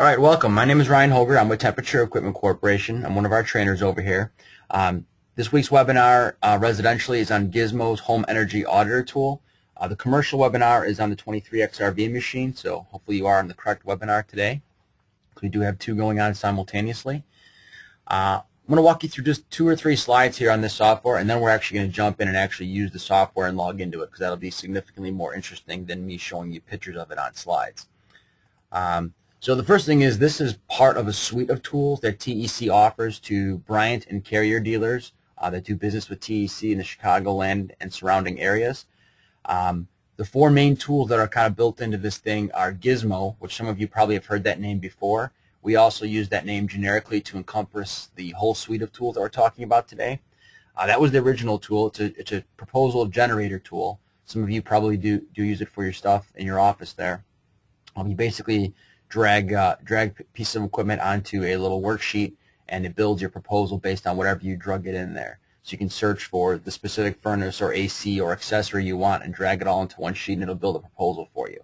All right, welcome. My name is Ryan Holger. I'm with Temperature Equipment Corporation. I'm one of our trainers over here. Um, this week's webinar uh, residentially is on Gizmo's Home Energy Auditor tool. Uh, the commercial webinar is on the 23XRV machine, so hopefully you are on the correct webinar today. We do have two going on simultaneously. Uh, I'm going to walk you through just two or three slides here on this software, and then we're actually going to jump in and actually use the software and log into it, because that'll be significantly more interesting than me showing you pictures of it on slides. Um, so the first thing is this is part of a suite of tools that TEC offers to Bryant and Carrier dealers uh, that do business with TEC in the Chicagoland and surrounding areas. Um, the four main tools that are kind of built into this thing are Gizmo, which some of you probably have heard that name before. We also use that name generically to encompass the whole suite of tools that we're talking about today. Uh, that was the original tool. It's a, it's a proposal generator tool. Some of you probably do, do use it for your stuff in your office there. Um, you basically drag uh, drag piece of equipment onto a little worksheet and it builds your proposal based on whatever you drug it in there. So you can search for the specific furnace or AC or accessory you want and drag it all into one sheet and it'll build a proposal for you.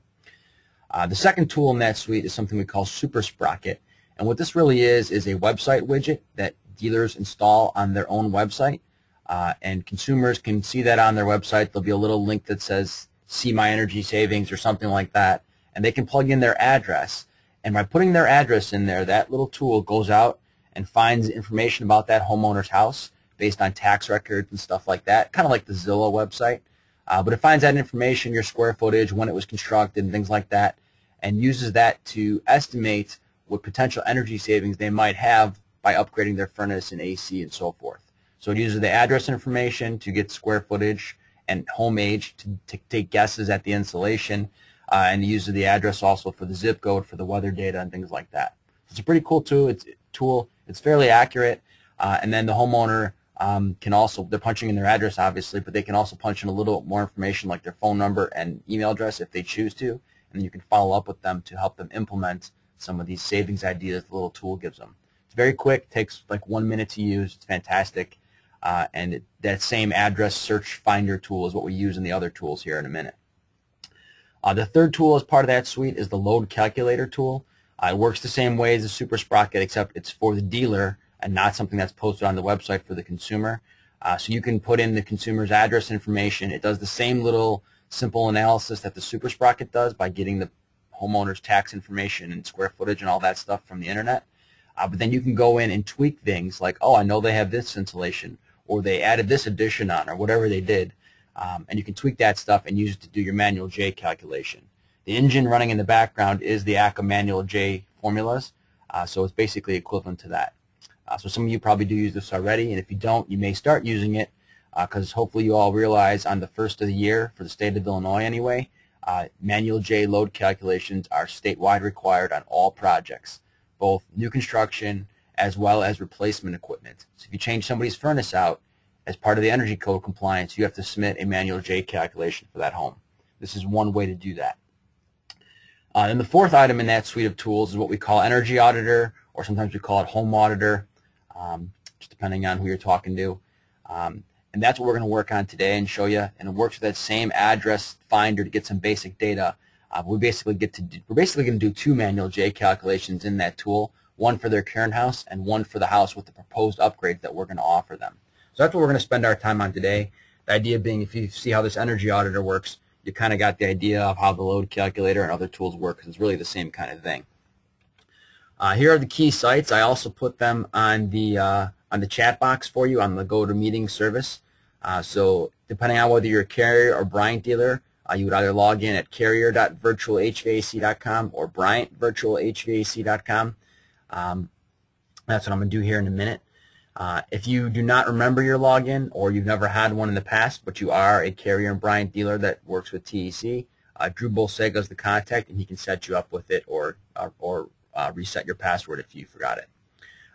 Uh, the second tool in that suite is something we call Super Sprocket. And what this really is is a website widget that dealers install on their own website. Uh, and consumers can see that on their website. There'll be a little link that says see my energy savings or something like that. And they can plug in their address and by putting their address in there, that little tool goes out and finds information about that homeowner's house based on tax records and stuff like that, kind of like the Zillow website. Uh, but it finds that information, your square footage, when it was constructed, and things like that, and uses that to estimate what potential energy savings they might have by upgrading their furnace and AC and so forth. So it uses the address information to get square footage and home age to, to take guesses at the installation uh, and uses the address also for the zip code for the weather data and things like that. It's a pretty cool tool. It's tool. It's fairly accurate, uh, and then the homeowner um, can also they're punching in their address obviously, but they can also punch in a little more information like their phone number and email address if they choose to, and you can follow up with them to help them implement some of these savings ideas the little tool gives them. It's very quick. Takes like one minute to use. It's fantastic. Uh, and it, that same address search finder tool is what we use in the other tools here in a minute. Uh, the third tool as part of that suite is the load calculator tool. Uh, it works the same way as the Super Sprocket, except it's for the dealer and not something that's posted on the website for the consumer. Uh, so you can put in the consumer's address information. It does the same little simple analysis that the Super Sprocket does by getting the homeowner's tax information and square footage and all that stuff from the internet. Uh, but then you can go in and tweak things like, oh, I know they have this insulation, or they added this addition on, or whatever they did. Um, and you can tweak that stuff and use it to do your manual J calculation. The engine running in the background is the ACCA manual J formulas, uh, so it's basically equivalent to that. Uh, so some of you probably do use this already, and if you don't, you may start using it because uh, hopefully you all realize on the first of the year, for the state of Illinois anyway, uh, manual J load calculations are statewide required on all projects, both new construction as well as replacement equipment. So if you change somebody's furnace out, as part of the energy code compliance, you have to submit a manual J calculation for that home. This is one way to do that. Uh, and the fourth item in that suite of tools is what we call Energy Auditor, or sometimes we call it Home Auditor, um, just depending on who you're talking to. Um, and that's what we're going to work on today and show you. And it works with that same address finder to get some basic data. Uh, we basically get to do, we're basically going to do two manual J calculations in that tool, one for their current house and one for the house with the proposed upgrades that we're going to offer them. So that's what we're going to spend our time on today. The idea being if you see how this energy auditor works, you kind of got the idea of how the load calculator and other tools work because it's really the same kind of thing. Uh, here are the key sites. I also put them on the uh, on the chat box for you on the GoToMeeting service. Uh, so depending on whether you're a carrier or Bryant dealer, uh, you would either log in at carrier.virtualhvac.com or bryantvirtualhvac.com. Um, that's what I'm going to do here in a minute. Uh, if you do not remember your login or you've never had one in the past, but you are a Carrier and Bryant dealer that works with TEC, uh, Drew Bolsega is the contact, and he can set you up with it or or, or uh, reset your password if you forgot it.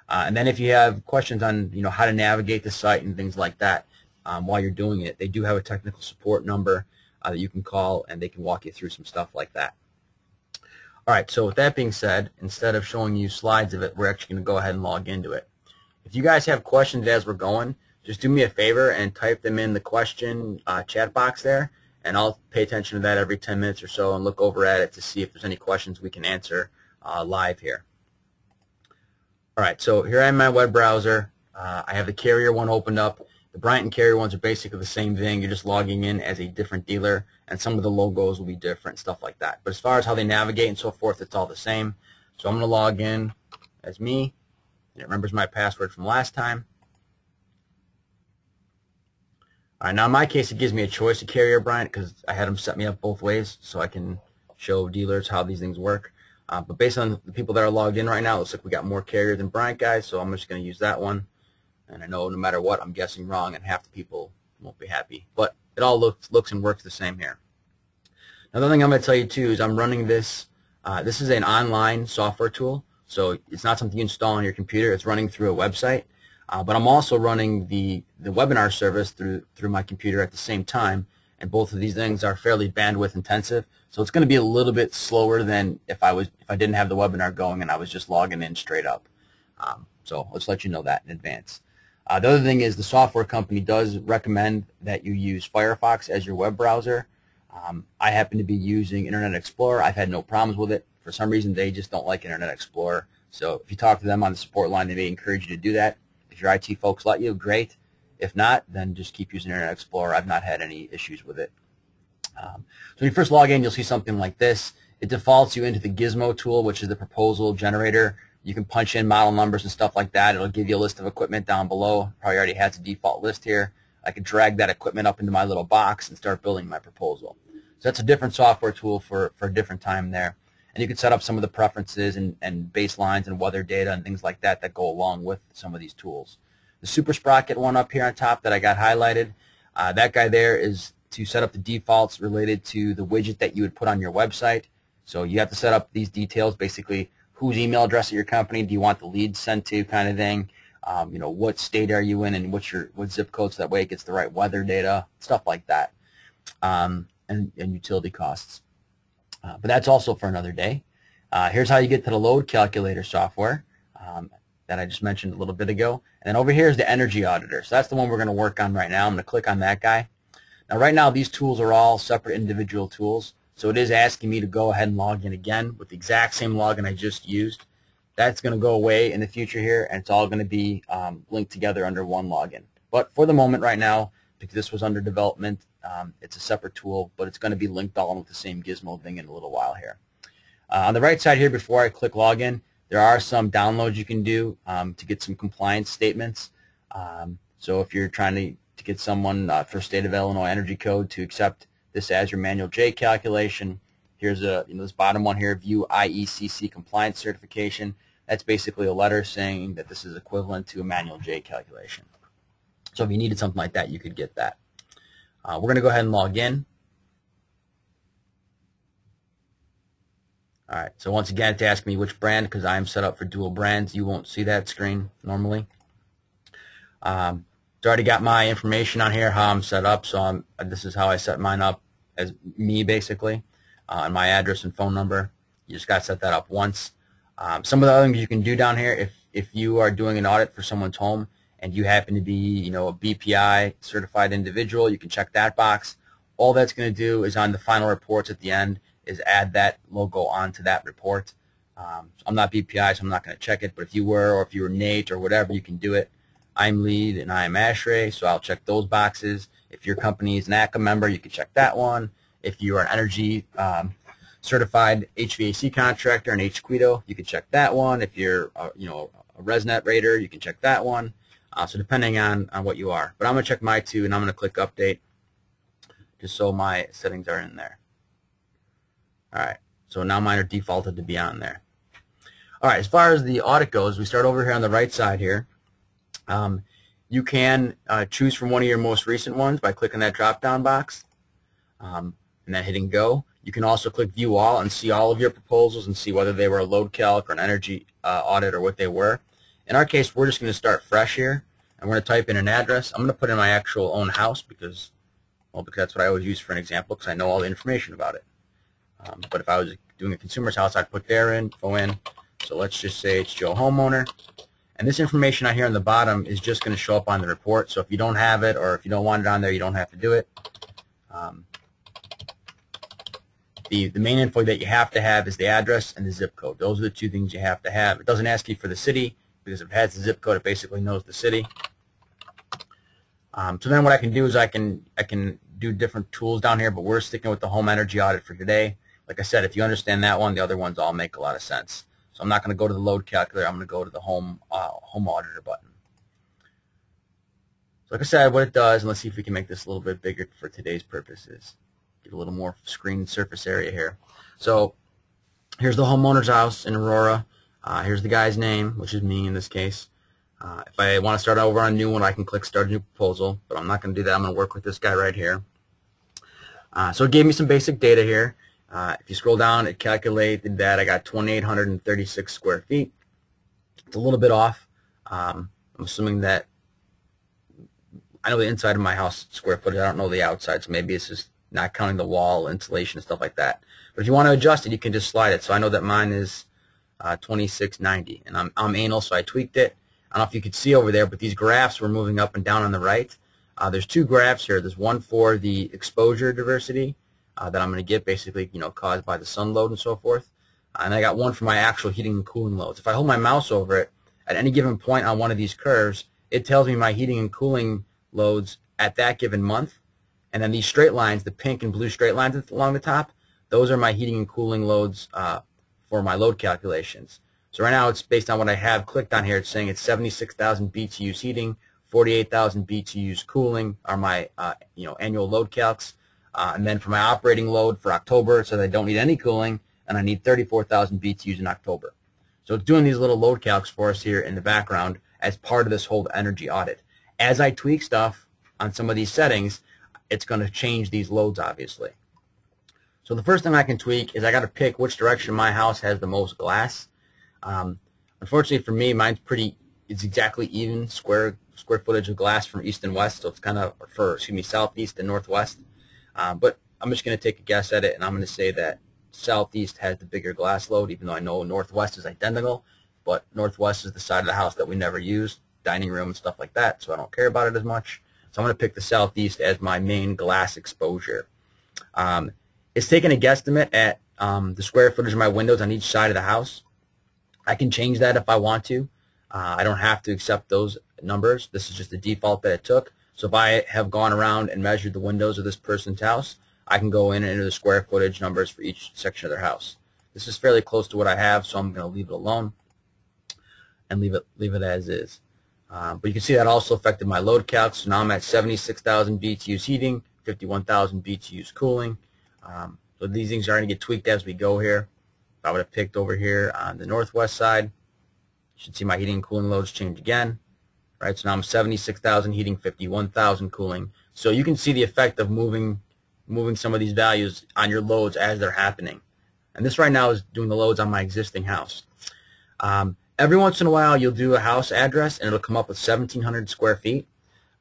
Uh, and then if you have questions on you know how to navigate the site and things like that um, while you're doing it, they do have a technical support number uh, that you can call, and they can walk you through some stuff like that. All right, so with that being said, instead of showing you slides of it, we're actually going to go ahead and log into it. If you guys have questions as we're going, just do me a favor and type them in the question uh, chat box there, and I'll pay attention to that every 10 minutes or so and look over at it to see if there's any questions we can answer uh, live here. All right, so here I am in my web browser. Uh, I have the carrier one opened up. The Bryant and carrier ones are basically the same thing. You're just logging in as a different dealer, and some of the logos will be different, stuff like that. But as far as how they navigate and so forth, it's all the same. So I'm going to log in as me. It remembers my password from last time. All right, now in my case, it gives me a choice of carrier, Bryant, because I had them set me up both ways so I can show dealers how these things work. Uh, but based on the people that are logged in right now, it looks like we got more carrier than Bryant guys, so I'm just going to use that one. And I know no matter what, I'm guessing wrong, and half the people won't be happy. But it all looks, looks and works the same here. Another thing I'm going to tell you, too, is I'm running this. Uh, this is an online software tool, so it's not something you install on your computer. It's running through a website. Uh, but I'm also running the, the webinar service through, through my computer at the same time, and both of these things are fairly bandwidth intensive. So it's going to be a little bit slower than if I was if I didn't have the webinar going and I was just logging in straight up. Um, so let's let you know that in advance. Uh, the other thing is the software company does recommend that you use Firefox as your web browser. Um, I happen to be using Internet Explorer. I've had no problems with it. For some reason, they just don't like Internet Explorer. So if you talk to them on the support line, they may encourage you to do that. If your IT folks let you, great. If not, then just keep using Internet Explorer. I've not had any issues with it. Um, so when you first log in, you'll see something like this. It defaults you into the Gizmo tool, which is the proposal generator. You can punch in model numbers and stuff like that. It'll give you a list of equipment down below. Probably already has a default list here. I could drag that equipment up into my little box and start building my proposal. So that's a different software tool for, for a different time there. And you can set up some of the preferences and, and baselines and weather data and things like that that go along with some of these tools. The Super Sprocket one up here on top that I got highlighted, uh, that guy there is to set up the defaults related to the widget that you would put on your website. So you have to set up these details, basically whose email address at your company do you want the lead sent to kind of thing. Um, you know, what state are you in and what's your what zip code so that way it gets the right weather data, stuff like that, um, and, and utility costs. Uh, but that's also for another day. Uh, here's how you get to the load calculator software um, that I just mentioned a little bit ago. And then over here is the energy auditor. So that's the one we're going to work on right now. I'm going to click on that guy. Now right now these tools are all separate individual tools. So it is asking me to go ahead and log in again with the exact same login I just used. That's going to go away in the future here and it's all going to be um, linked together under one login. But for the moment right now, because this was under development. Um, it's a separate tool, but it's going to be linked all in with the same Gizmo thing in a little while here. Uh, on the right side here, before I click login, there are some downloads you can do um, to get some compliance statements. Um, so if you're trying to, to get someone uh, for State of Illinois Energy Code to accept this as your manual J calculation, here's a you know this bottom one here, view IECC compliance certification. That's basically a letter saying that this is equivalent to a manual J calculation. So if you needed something like that, you could get that. Uh, we're going to go ahead and log in. All right, so once again, it's asking me which brand because I'm set up for dual brands. You won't see that screen normally. Um, it's already got my information on here, how I'm set up. So I'm, this is how I set mine up as me, basically, uh, and my address and phone number. You just got to set that up once. Um, some of the other things you can do down here, if, if you are doing an audit for someone's home, and you happen to be, you know, a BPI certified individual, you can check that box. All that's going to do is on the final reports at the end is add that logo onto that report. Um, I'm not BPI, so I'm not going to check it, but if you were or if you were NATE or whatever, you can do it. I'm LEED and I'm ASHRAE, so I'll check those boxes. If your company is an ACCA member, you can check that one. If you are an energy um, certified HVAC contractor, an HQuito, you can check that one. If you're, a, you know, a ResNet rater, you can check that one. Uh, so depending on, on what you are. But I'm going to check my two, and I'm going to click Update just so my settings are in there. All right, so now mine are defaulted to be on there. All right, as far as the audit goes, we start over here on the right side here. Um, you can uh, choose from one of your most recent ones by clicking that drop-down box um, and then hitting Go. You can also click View All and see all of your proposals and see whether they were a load calc or an energy uh, audit or what they were. In our case, we're just going to start fresh here, and we're going to type in an address. I'm going to put in my actual own house because, well, because that's what I always use for an example because I know all the information about it. Um, but if I was doing a consumer's house, I'd put their info in. So let's just say it's Joe Homeowner. And this information out here on the bottom is just going to show up on the report. So if you don't have it or if you don't want it on there, you don't have to do it. Um, the, the main info that you have to have is the address and the zip code. Those are the two things you have to have. It doesn't ask you for the city because if it has the zip code, it basically knows the city. Um, so then what I can do is I can I can do different tools down here, but we're sticking with the home energy audit for today. Like I said, if you understand that one, the other ones all make a lot of sense. So I'm not going to go to the load calculator. I'm going to go to the home uh, home auditor button. So like I said, what it does, and let's see if we can make this a little bit bigger for today's purposes. Get a little more screen surface area here. So here's the homeowner's house in Aurora. Uh, here's the guy's name, which is me in this case. Uh, if I want to start over on a new one, I can click Start a New Proposal, but I'm not going to do that. I'm going to work with this guy right here. Uh, so it gave me some basic data here. Uh, if you scroll down, it calculated that I got 2,836 square feet. It's a little bit off. Um, I'm assuming that I know the inside of my house square footage. I don't know the outside, so maybe it's just not counting the wall, insulation, and stuff like that. But if you want to adjust it, you can just slide it. So I know that mine is uh, 2690, and I'm, I'm anal, so I tweaked it. I don't know if you could see over there, but these graphs were moving up and down on the right. Uh, there's two graphs here. There's one for the exposure diversity uh, that I'm going to get, basically, you know, caused by the sun load and so forth. And I got one for my actual heating and cooling loads. If I hold my mouse over it, at any given point on one of these curves, it tells me my heating and cooling loads at that given month. And then these straight lines, the pink and blue straight lines along the top, those are my heating and cooling loads uh, for my load calculations. So right now it's based on what I have clicked on here. It's saying it's 76,000 BTUs heating, 48,000 BTUs cooling are my uh, you know annual load calcs. Uh, and then for my operating load for October, it says I don't need any cooling, and I need 34,000 BTUs in October. So it's doing these little load calcs for us here in the background as part of this whole energy audit. As I tweak stuff on some of these settings, it's going to change these loads, obviously. So the first thing I can tweak is I got to pick which direction my house has the most glass. Um, unfortunately for me, mine's pretty, it's exactly even square square footage of glass from east and west, so it's kind of for, excuse me, southeast and northwest. Um, but I'm just going to take a guess at it, and I'm going to say that southeast has the bigger glass load, even though I know northwest is identical, but northwest is the side of the house that we never use, dining room and stuff like that, so I don't care about it as much. So I'm going to pick the southeast as my main glass exposure. Um, it's taking a guesstimate at um, the square footage of my windows on each side of the house. I can change that if I want to. Uh, I don't have to accept those numbers. This is just the default that it took. So if I have gone around and measured the windows of this person's house, I can go in and enter the square footage numbers for each section of their house. This is fairly close to what I have, so I'm going to leave it alone and leave it leave it as is. Uh, but you can see that also affected my load calc. So now I'm at 76,000 BTUs heating, 51,000 BTUs cooling. Um, so these things are going to get tweaked as we go here. If I would have picked over here on the northwest side, you should see my heating and cooling loads change again. Right, so now I'm 76,000 heating, 51,000 cooling. So you can see the effect of moving moving some of these values on your loads as they're happening. And this right now is doing the loads on my existing house. Um, every once in a while, you'll do a house address, and it'll come up with 1,700 square feet.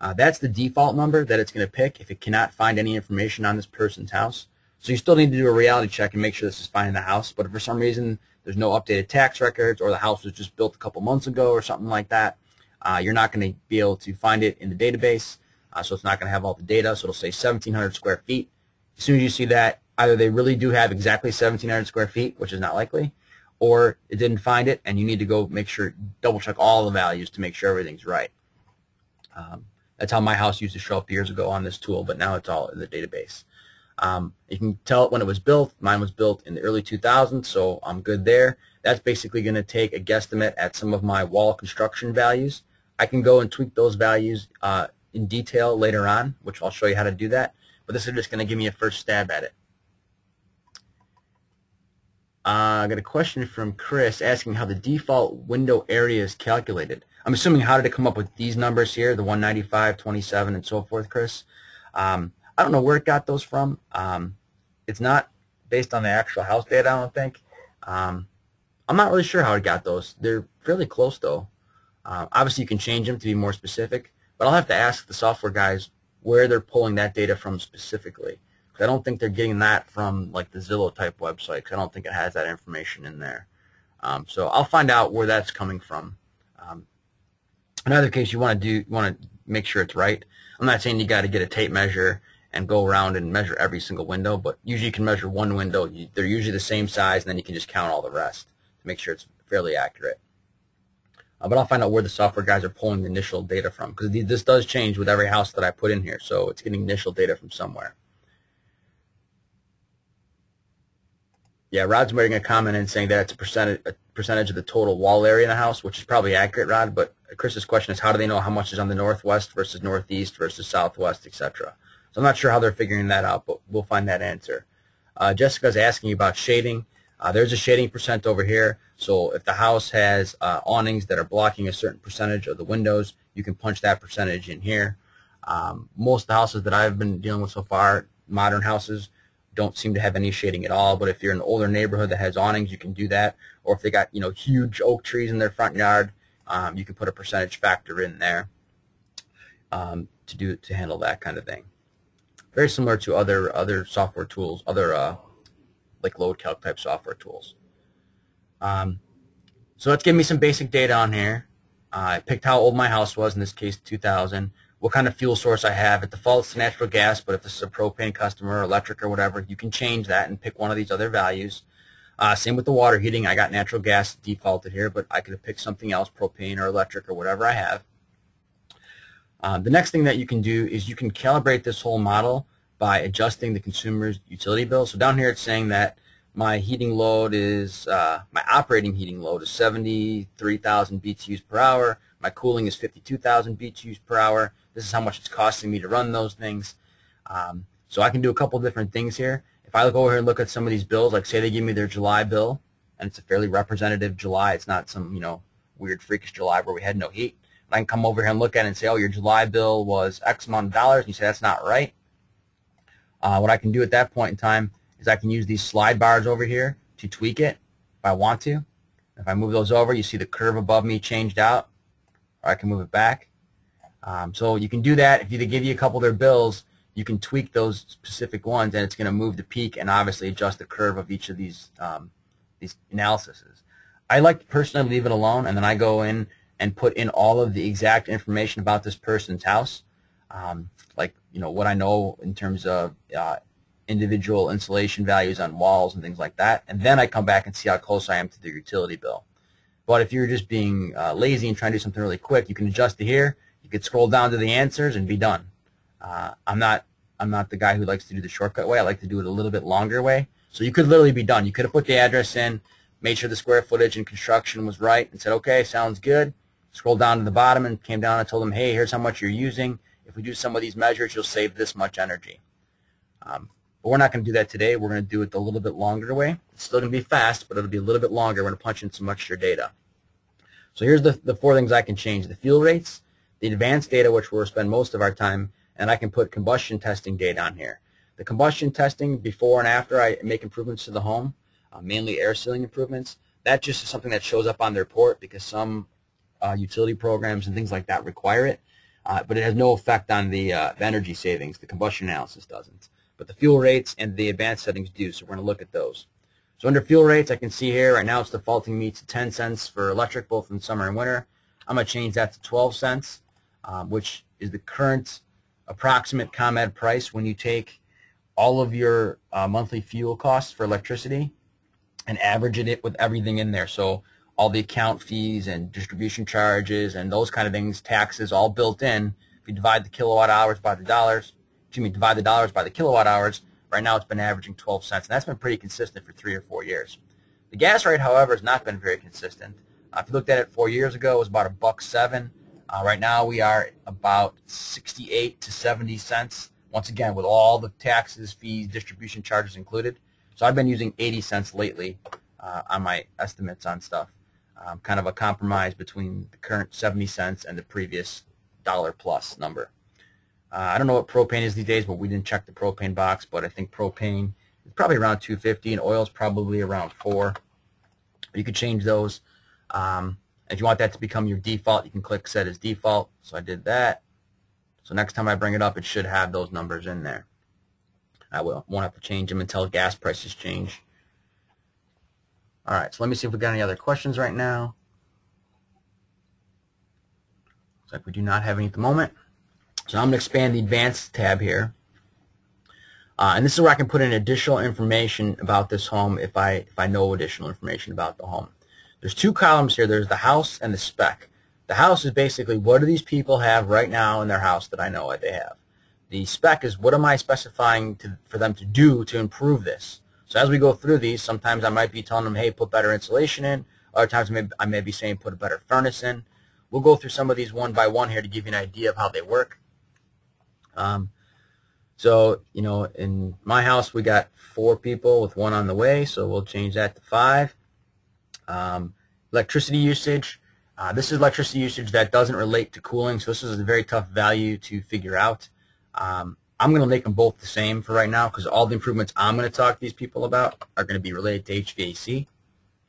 Uh, that's the default number that it's going to pick if it cannot find any information on this person's house. So you still need to do a reality check and make sure this is fine in the house. But if for some reason there's no updated tax records or the house was just built a couple months ago or something like that, uh, you're not going to be able to find it in the database. Uh, so it's not going to have all the data. So it'll say 1,700 square feet. As soon as you see that, either they really do have exactly 1,700 square feet, which is not likely, or it didn't find it, and you need to go make sure, double check all the values to make sure everything's right. Um, that's how my house used to show up years ago on this tool, but now it's all in the database. Um, you can tell when it was built. Mine was built in the early 2000s, so I'm good there. That's basically going to take a guesstimate at some of my wall construction values. I can go and tweak those values uh, in detail later on, which I'll show you how to do that. But this is just going to give me a first stab at it. Uh, I got a question from Chris asking how the default window area is calculated. I'm assuming how did it come up with these numbers here, the 195, 27, and so forth, Chris. Um, I don't know where it got those from. Um, it's not based on the actual house data, I don't think. Um, I'm not really sure how it got those. They're fairly close, though. Uh, obviously, you can change them to be more specific, but I'll have to ask the software guys where they're pulling that data from specifically. I don't think they're getting that from like the Zillow type website because I don't think it has that information in there. Um, so I'll find out where that's coming from. Um, in either case, you want to do want to make sure it's right. I'm not saying you got to get a tape measure and go around and measure every single window, but usually you can measure one window. They're usually the same size, and then you can just count all the rest to make sure it's fairly accurate. Uh, but I'll find out where the software guys are pulling the initial data from because this does change with every house that I put in here. So it's getting initial data from somewhere. Yeah, Rod's making a comment and saying that it's a percentage, a percentage of the total wall area in the house, which is probably accurate, Rod. But Chris's question is, how do they know how much is on the northwest versus northeast versus southwest, etc. So I'm not sure how they're figuring that out, but we'll find that answer. Uh, Jessica's asking about shading. Uh, there's a shading percent over here. So if the house has uh, awnings that are blocking a certain percentage of the windows, you can punch that percentage in here. Um, most of the houses that I've been dealing with so far, modern houses, don't seem to have any shading at all. But if you're in an older neighborhood that has awnings, you can do that. Or if they got you know huge oak trees in their front yard, um, you can put a percentage factor in there um, to do to handle that kind of thing. Very similar to other other software tools, other uh, like load calc type software tools. Um, so let's give me some basic data on here. Uh, I picked how old my house was, in this case 2000, what kind of fuel source I have. It defaults to natural gas, but if this is a propane customer or electric or whatever, you can change that and pick one of these other values. Uh, same with the water heating. I got natural gas defaulted here, but I could have picked something else, propane or electric or whatever I have. Uh, the next thing that you can do is you can calibrate this whole model by adjusting the consumer's utility bill. So down here it's saying that my heating load is, uh, my operating heating load is 73,000 BTUs per hour. My cooling is 52,000 BTUs per hour. This is how much it's costing me to run those things. Um, so I can do a couple different things here. If I look over here and look at some of these bills, like say they give me their July bill, and it's a fairly representative July. It's not some, you know, weird freakish July where we had no heat. I can come over here and look at it and say, oh, your July bill was X amount of dollars, and you say that's not right. Uh, what I can do at that point in time is I can use these slide bars over here to tweak it if I want to. If I move those over, you see the curve above me changed out, or I can move it back. Um, so you can do that. If they give you a couple of their bills, you can tweak those specific ones, and it's going to move the peak and obviously adjust the curve of each of these um, these analyses. I like to personally leave it alone, and then I go in and put in all of the exact information about this person's house, um, like you know what I know in terms of uh, individual insulation values on walls and things like that, and then I come back and see how close I am to the utility bill. But if you're just being uh, lazy and trying to do something really quick, you can adjust to here. You can scroll down to the answers and be done. Uh, I'm not I'm not the guy who likes to do the shortcut way. I like to do it a little bit longer way. So you could literally be done. You could have put the address in, made sure the square footage and construction was right, and said, okay, sounds good. Scroll down to the bottom and came down and told them, hey, here's how much you're using. If we do some of these measures, you'll save this much energy. Um, but we're not going to do that today. We're going to do it the little bit longer way. It's still going to be fast, but it'll be a little bit longer. We're going to punch in some extra data. So here's the, the four things I can change. The fuel rates, the advanced data, which we'll spend most of our time, and I can put combustion testing data on here. The combustion testing before and after I make improvements to the home, uh, mainly air sealing improvements, that just is something that shows up on the report because some uh, utility programs and things like that require it, uh, but it has no effect on the, uh, the energy savings. The combustion analysis doesn't. But the fuel rates and the advanced settings do, so we're going to look at those. So under fuel rates, I can see here right now it's defaulting me to 10 cents for electric both in summer and winter. I'm going to change that to 12 cents, um, which is the current approximate ComEd price when you take all of your uh, monthly fuel costs for electricity and average it with everything in there. So all the account fees and distribution charges and those kind of things, taxes, all built in. If you divide the kilowatt hours by the dollars, excuse me, divide the dollars by the kilowatt hours, right now it's been averaging 12 cents, and that's been pretty consistent for three or four years. The gas rate, however, has not been very consistent. Uh, if you looked at it four years ago, it was about a buck seven. Uh, right now we are about 68 to 70 cents, once again, with all the taxes, fees, distribution charges included. So I've been using 80 cents lately uh, on my estimates on stuff um, kind of a compromise between the current 70 cents and the previous dollar plus number. Uh, I don't know what propane is these days, but we didn't check the propane box, but I think propane is probably around 250 and oil is probably around 4. You could change those. Um, if you want that to become your default, you can click set as default. So I did that. So next time I bring it up, it should have those numbers in there. I will. Won't have to change them until gas prices change. All right, so let me see if we got any other questions right now. Looks like we do not have any at the moment. So I'm going to expand the advanced tab here. Uh, and this is where I can put in additional information about this home if I, if I know additional information about the home. There's two columns here. There's the house and the spec. The house is basically what do these people have right now in their house that I know what they have. The spec is what am I specifying to, for them to do to improve this. So as we go through these, sometimes I might be telling them, hey, put better insulation in. Other times I may, I may be saying put a better furnace in. We'll go through some of these one by one here to give you an idea of how they work. Um, so, you know, in my house we got four people with one on the way, so we'll change that to five. Um, electricity usage. Uh, this is electricity usage that doesn't relate to cooling, so this is a very tough value to figure out. Um, I'm going to make them both the same for right now because all the improvements I'm going to talk to these people about are going to be related to HVAC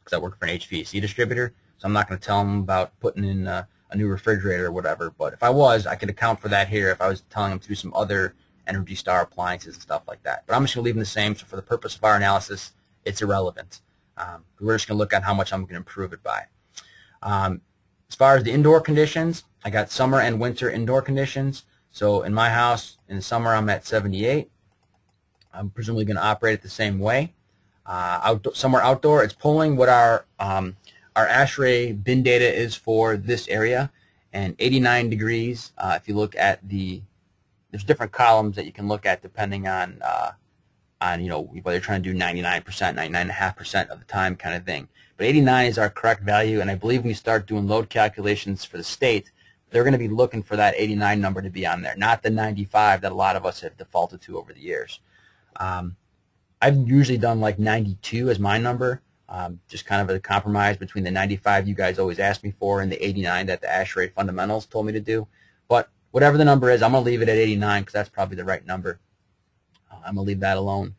because I work for an HVAC distributor. So I'm not going to tell them about putting in a, a new refrigerator or whatever. But if I was, I could account for that here if I was telling them to do some other Energy Star appliances and stuff like that. But I'm just going to leave them the same. So for the purpose of our analysis, it's irrelevant. Um, we're just going to look at how much I'm going to improve it by. Um, as far as the indoor conditions, I got summer and winter indoor conditions. So in my house, in the summer, I'm at 78. I'm presumably going to operate it the same way. Uh, somewhere outdoor, it's pulling what our um, our ASHRAE bin data is for this area, and 89 degrees. Uh, if you look at the, there's different columns that you can look at depending on uh, on you know whether you're trying to do 99%, 99.5% of the time kind of thing. But 89 is our correct value, and I believe when you start doing load calculations for the state, they're going to be looking for that 89 number to be on there, not the 95 that a lot of us have defaulted to over the years. Um, I've usually done like 92 as my number, um, just kind of a compromise between the 95 you guys always ask me for and the 89 that the ASHRAE fundamentals told me to do. But whatever the number is, I'm going to leave it at 89 because that's probably the right number. Uh, I'm going to leave that alone.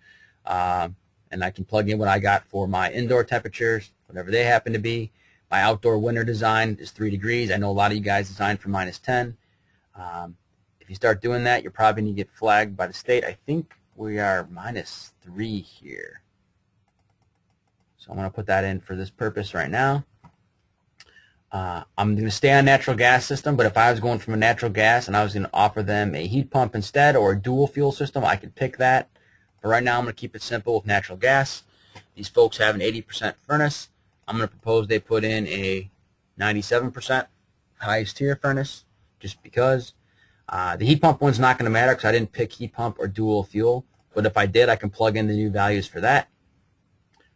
Um, and I can plug in what I got for my indoor temperatures, whatever they happen to be. My outdoor winter design is 3 degrees. I know a lot of you guys design for minus 10. Um, if you start doing that, you're probably going to get flagged by the state. I think we are minus 3 here. So I'm going to put that in for this purpose right now. Uh, I'm going to stay on natural gas system, but if I was going from a natural gas and I was going to offer them a heat pump instead or a dual fuel system, I could pick that. But right now I'm going to keep it simple with natural gas. These folks have an 80% furnace. I'm going to propose they put in a 97% highest tier furnace just because. Uh, the heat pump one's not going to matter because I didn't pick heat pump or dual fuel. But if I did, I can plug in the new values for that.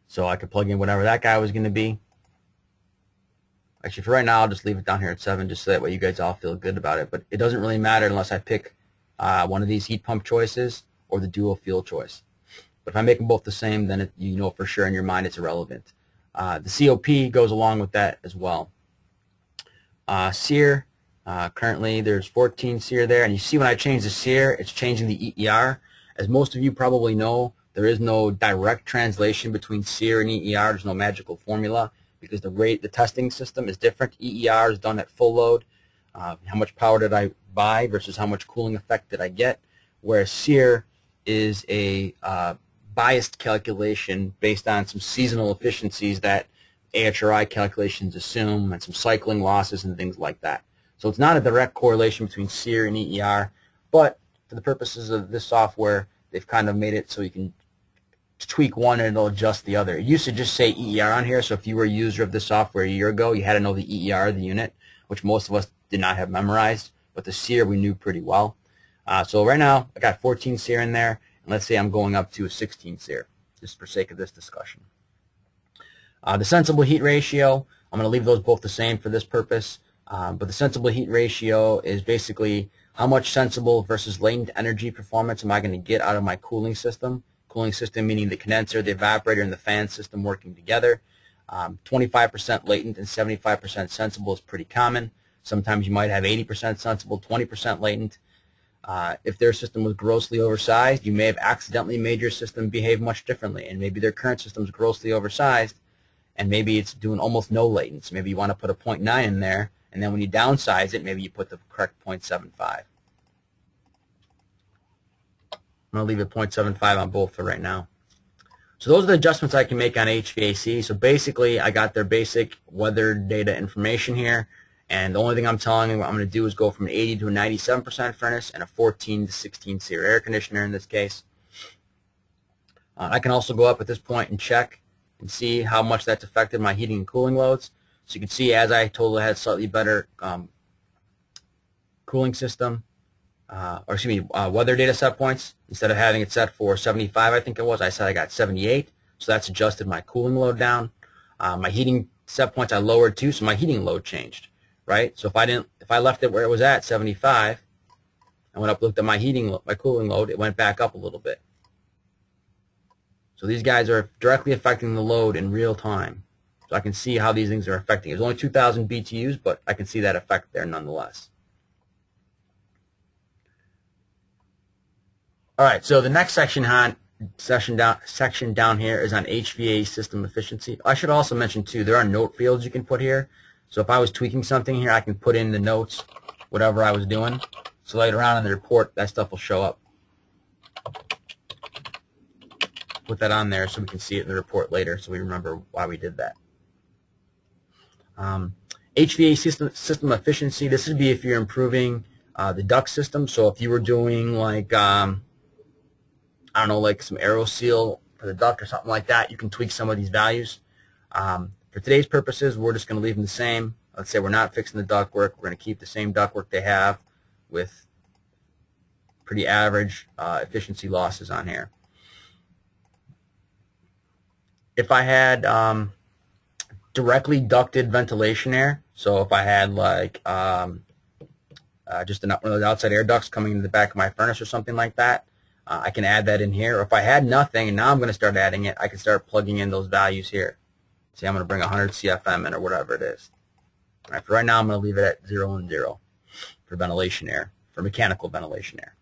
So I could plug in whatever that guy was going to be. Actually, for right now, I'll just leave it down here at 7 just so that way you guys all feel good about it. But it doesn't really matter unless I pick uh, one of these heat pump choices or the dual fuel choice. But if I make them both the same, then it, you know for sure in your mind it's irrelevant. Uh, the COP goes along with that as well. Uh, SEER, uh, currently there's 14 SEER there, and you see when I change the SEER, it's changing the EER. As most of you probably know, there is no direct translation between SEER and EER. There's no magical formula because the rate, the testing system is different. EER is done at full load. Uh, how much power did I buy versus how much cooling effect did I get? Whereas SEER is a uh, biased calculation based on some seasonal efficiencies that AHRI calculations assume and some cycling losses and things like that. So it's not a direct correlation between SEER and EER, but for the purposes of this software, they've kind of made it so you can tweak one and it'll adjust the other. It used to just say EER on here, so if you were a user of this software a year ago, you had to know the EER of the unit, which most of us did not have memorized, but the SEER we knew pretty well. Uh, so right now, I got 14 SEER in there. Let's say I'm going up to a 16th here, just for sake of this discussion. Uh, the sensible heat ratio, I'm going to leave those both the same for this purpose, um, but the sensible heat ratio is basically how much sensible versus latent energy performance am I going to get out of my cooling system. Cooling system meaning the condenser, the evaporator, and the fan system working together. 25% um, latent and 75% sensible is pretty common. Sometimes you might have 80% sensible, 20% latent. Uh, if their system was grossly oversized, you may have accidentally made your system behave much differently, and maybe their current system is grossly oversized, and maybe it's doing almost no latency. Maybe you want to put a 0.9 in there, and then when you downsize it, maybe you put the correct 0.75. I'm going to leave it 0.75 on both for right now. So those are the adjustments I can make on HVAC. So basically, I got their basic weather data information here. And the only thing I'm telling you what I'm going to do is go from an 80 to a 97% furnace and a 14 to 16 SEER air conditioner in this case. Uh, I can also go up at this point and check and see how much that's affected my heating and cooling loads. So you can see as I totally had slightly better um, cooling system, uh, or excuse me, uh, weather data set points. Instead of having it set for 75, I think it was, I said I got 78. So that's adjusted my cooling load down. Uh, my heating set points I lowered too, so my heating load changed, right? So if I didn't, if I left it where it was at 75, I went up, looked at my heating, my cooling load, it went back up a little bit. So these guys are directly affecting the load in real time. So I can see how these things are affecting. It's only 2,000 BTUs, but I can see that effect there nonetheless. All right, so the next section on section down section down here is on HVA system efficiency. I should also mention too, there are note fields you can put here. So if I was tweaking something here, I can put in the notes, whatever I was doing. So later on in the report, that stuff will show up. Put that on there so we can see it in the report later so we remember why we did that. Um, HVA system, system efficiency, this would be if you're improving uh, the duct system. So if you were doing like, um, I don't know, like some Aeroseal for the duct or something like that, you can tweak some of these values. Um, for today's purposes, we're just going to leave them the same. Let's say we're not fixing the duct work. We're going to keep the same duct work they have with pretty average uh, efficiency losses on here. If I had um, directly ducted ventilation air. So if I had like um, uh, just one of those outside air ducts coming into the back of my furnace or something like that, uh, I can add that in here. Or if I had nothing and now I'm going to start adding it, I can start plugging in those values here. See, I'm going to bring 100 CFM in or whatever it is. All right, for right now, I'm going to leave it at 0 and 0 for ventilation air, for mechanical ventilation air.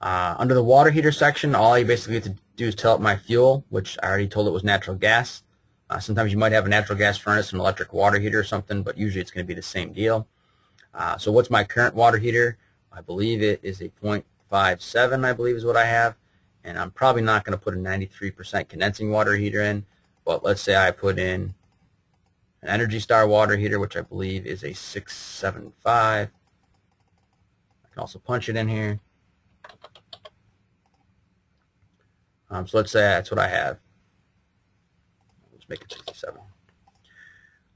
Uh, under the water heater section, all you basically have to do is tell it my fuel, which I already told it was natural gas. Uh, sometimes you might have a natural gas furnace, an electric water heater or something, but usually it's going to be the same deal. Uh, so what's my current water heater? I believe it is a 0.57, I believe is what I have. And I'm probably not going to put a 93% condensing water heater in, but let's say I put in an Energy Star water heater, which I believe is a 675. I can also punch it in here. Um, so let's say that's what I have Let's make it 67.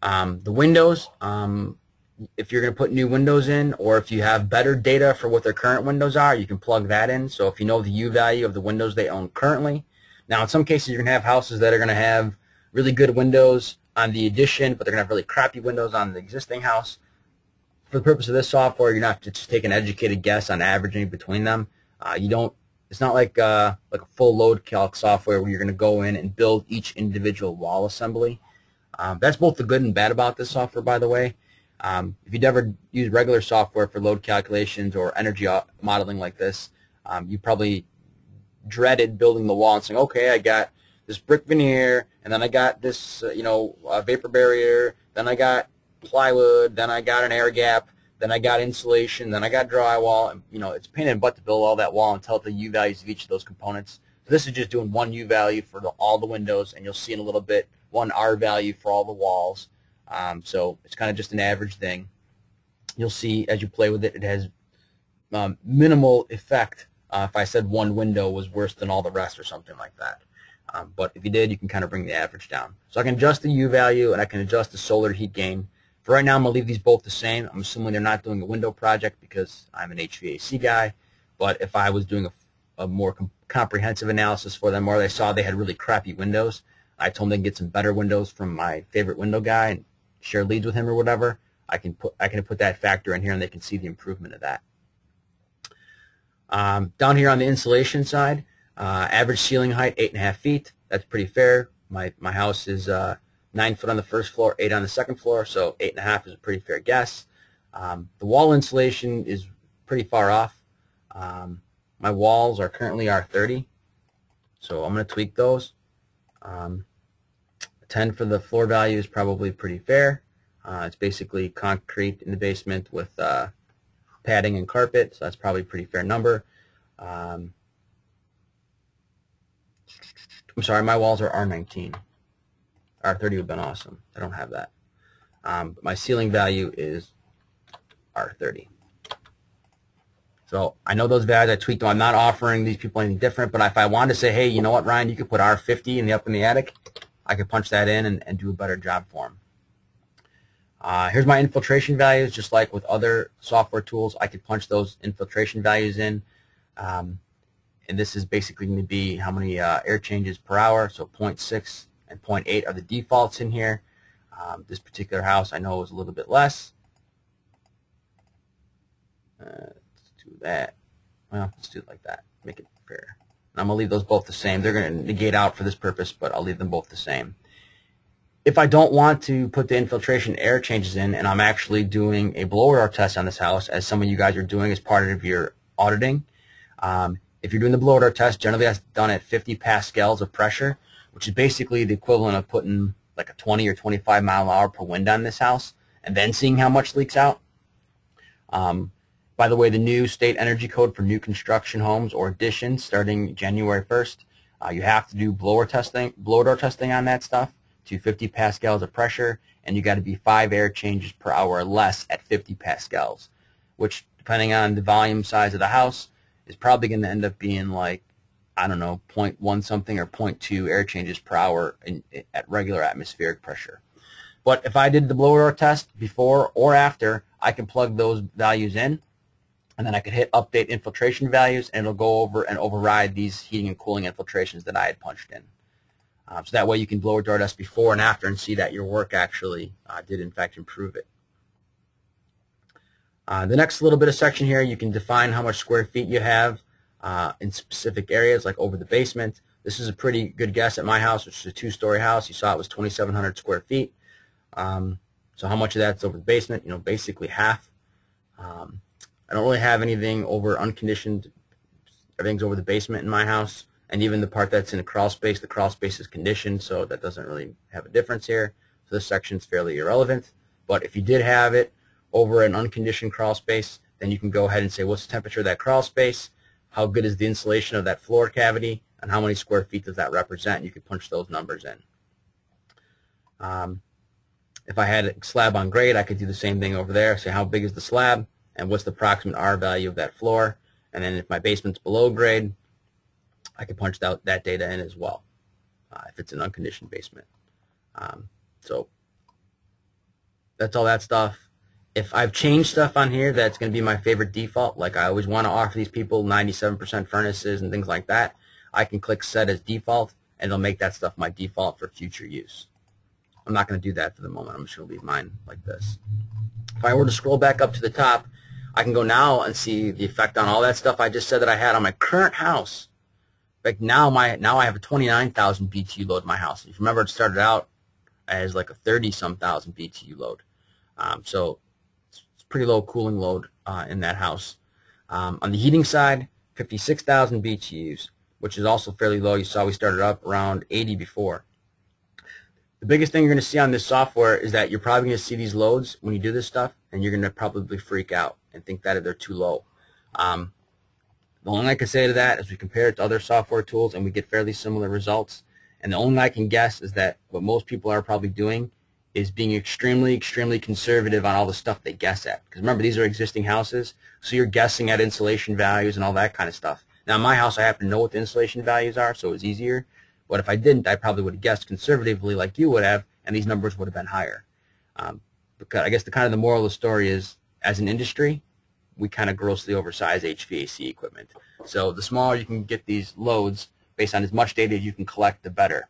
Um, the windows, um, if you're going to put new windows in or if you have better data for what their current windows are, you can plug that in. So if you know the U value of the windows they own currently. Now, in some cases, you're going to have houses that are going to have really good windows on the addition, but they're going to have really crappy windows on the existing house. For the purpose of this software, you're have to just take an educated guess on averaging between them. Uh, you don't it's not like uh, like a full load calc software where you're going to go in and build each individual wall assembly. Um, that's both the good and bad about this software, by the way. Um, if you'd ever use regular software for load calculations or energy modeling like this, um, you probably dreaded building the wall and saying, okay, I got this brick veneer, and then I got this, uh, you know, vapor barrier, then I got plywood, then I got an air gap, then I got insulation, then I got drywall, and you know, it's pain in the butt to build all that wall and tell it the U values of each of those components. So this is just doing one U value for the, all the windows, and you'll see in a little bit one R value for all the walls. Um, so it's kind of just an average thing. You'll see as you play with it, it has um, minimal effect uh, if I said one window was worse than all the rest or something like that. Um, but if you did, you can kind of bring the average down. So I can adjust the U value and I can adjust the solar heat gain for right now, I'm going to leave these both the same. I'm assuming they're not doing a window project because I'm an HVAC guy. But if I was doing a, a more com comprehensive analysis for them or they saw they had really crappy windows, I told them they get some better windows from my favorite window guy and share leads with him or whatever. I can put I can put that factor in here and they can see the improvement of that. Um, down here on the insulation side, uh, average ceiling height eight and a half feet. That's pretty fair. My my house is uh, nine foot on the first floor, eight on the second floor, so eight and a half is a pretty fair guess. Um, the wall insulation is pretty far off. Um, my walls are currently R30, so I'm going to tweak those. Um, 10 for the floor value is probably pretty fair. Uh, it's basically concrete in the basement with uh, padding and carpet, so that's probably a pretty fair number. Um, I'm sorry, my walls are R19. R30 would have been awesome. I don't have that. Um, my ceiling value is R30. So I know those values. I tweaked them. I'm not offering these people anything different, but if I wanted to say, hey, you know what, Ryan, you could put R50 in the up in the attic, I could punch that in and, and do a better job for them. Uh, here's my infiltration values, just like with other software tools, I could punch those infiltration values in. Um, and this is basically going to be how many uh, air changes per hour, so 0.6 and 0.8 are the defaults in here. Um, this particular house I know is a little bit less. Uh, let's do that. Well, let's do it like that. Make it fair. I'm going to leave those both the same. They're going to negate out for this purpose, but I'll leave them both the same if I don't want to put the infiltration air changes in and I'm actually doing a blower test on this house, as some of you guys are doing as part of your auditing, um, if you're doing the blower door test, generally that's done at 50 pascals of pressure, which is basically the equivalent of putting like a 20 or 25 mile an hour per wind on this house and then seeing how much leaks out. Um, by the way, the new state energy code for new construction homes or additions starting January 1st, uh, you have to do blower testing, blower door testing on that stuff to 50 pascals of pressure, and you got to be five air changes per hour or less at 50 pascals, which, depending on the volume size of the house, is probably going to end up being like, I don't know, 0.1 something or 0.2 air changes per hour in, at regular atmospheric pressure. But if I did the blower door test before or after, I can plug those values in, and then I could hit update infiltration values, and it'll go over and override these heating and cooling infiltrations that I had punched in. Um, so that way you can blower door test before and after and see that your work actually uh, did in fact improve it. Uh, the next little bit of section here, you can define how much square feet you have uh, in specific areas like over the basement. This is a pretty good guess at my house, which is a two-story house. You saw it was 2,700 square feet. Um, so how much of that's over the basement? You know, basically half. Um, I don't really have anything over unconditioned. Everything's over the basement in my house and even the part that's in the crawl space, the crawl space is conditioned, so that doesn't really have a difference here. So this section is fairly irrelevant. But if you did have it over an unconditioned crawl space, then you can go ahead and say what's the temperature of that crawl space, how good is the insulation of that floor cavity, and how many square feet does that represent. You could punch those numbers in. Um, if I had a slab on grade, I could do the same thing over there, say how big is the slab, and what's the approximate R value of that floor. And then if my basement's below grade, I can punch that, that data in as well uh, if it's an unconditioned basement. Um, so that's all that stuff. If I've changed stuff on here that's going to be my favorite default, like I always want to offer these people 97% furnaces and things like that, I can click set as default and it'll make that stuff my default for future use. I'm not going to do that for the moment. I'm just going to leave mine like this. If I were to scroll back up to the top, I can go now and see the effect on all that stuff I just said that I had on my current house like now my now I have a 29,000 BTU load in my house. If you remember, it started out as like a 30 some thousand BTU load. Um, so pretty low cooling load uh, in that house. Um, on the heating side, 56,000 BTUs, which is also fairly low. You saw we started up around 80 before. The biggest thing you're going to see on this software is that you're probably going to see these loads when you do this stuff, and you're going to probably freak out and think that they're too low. Um, the only I can say to that is we compare it to other software tools and we get fairly similar results. And the only thing I can guess is that what most people are probably doing is being extremely, extremely conservative on all the stuff they guess at. Because remember, these are existing houses, so you're guessing at insulation values and all that kind of stuff. Now, in my house, I happen to know what the insulation values are, so it's easier. But if I didn't, I probably would have guessed conservatively like you would have, and these numbers would have been higher. Um, because I guess the kind of the moral of the story is, as an industry, we kind of grossly oversize HVAC equipment. So the smaller you can get these loads based on as much data as you can collect, the better.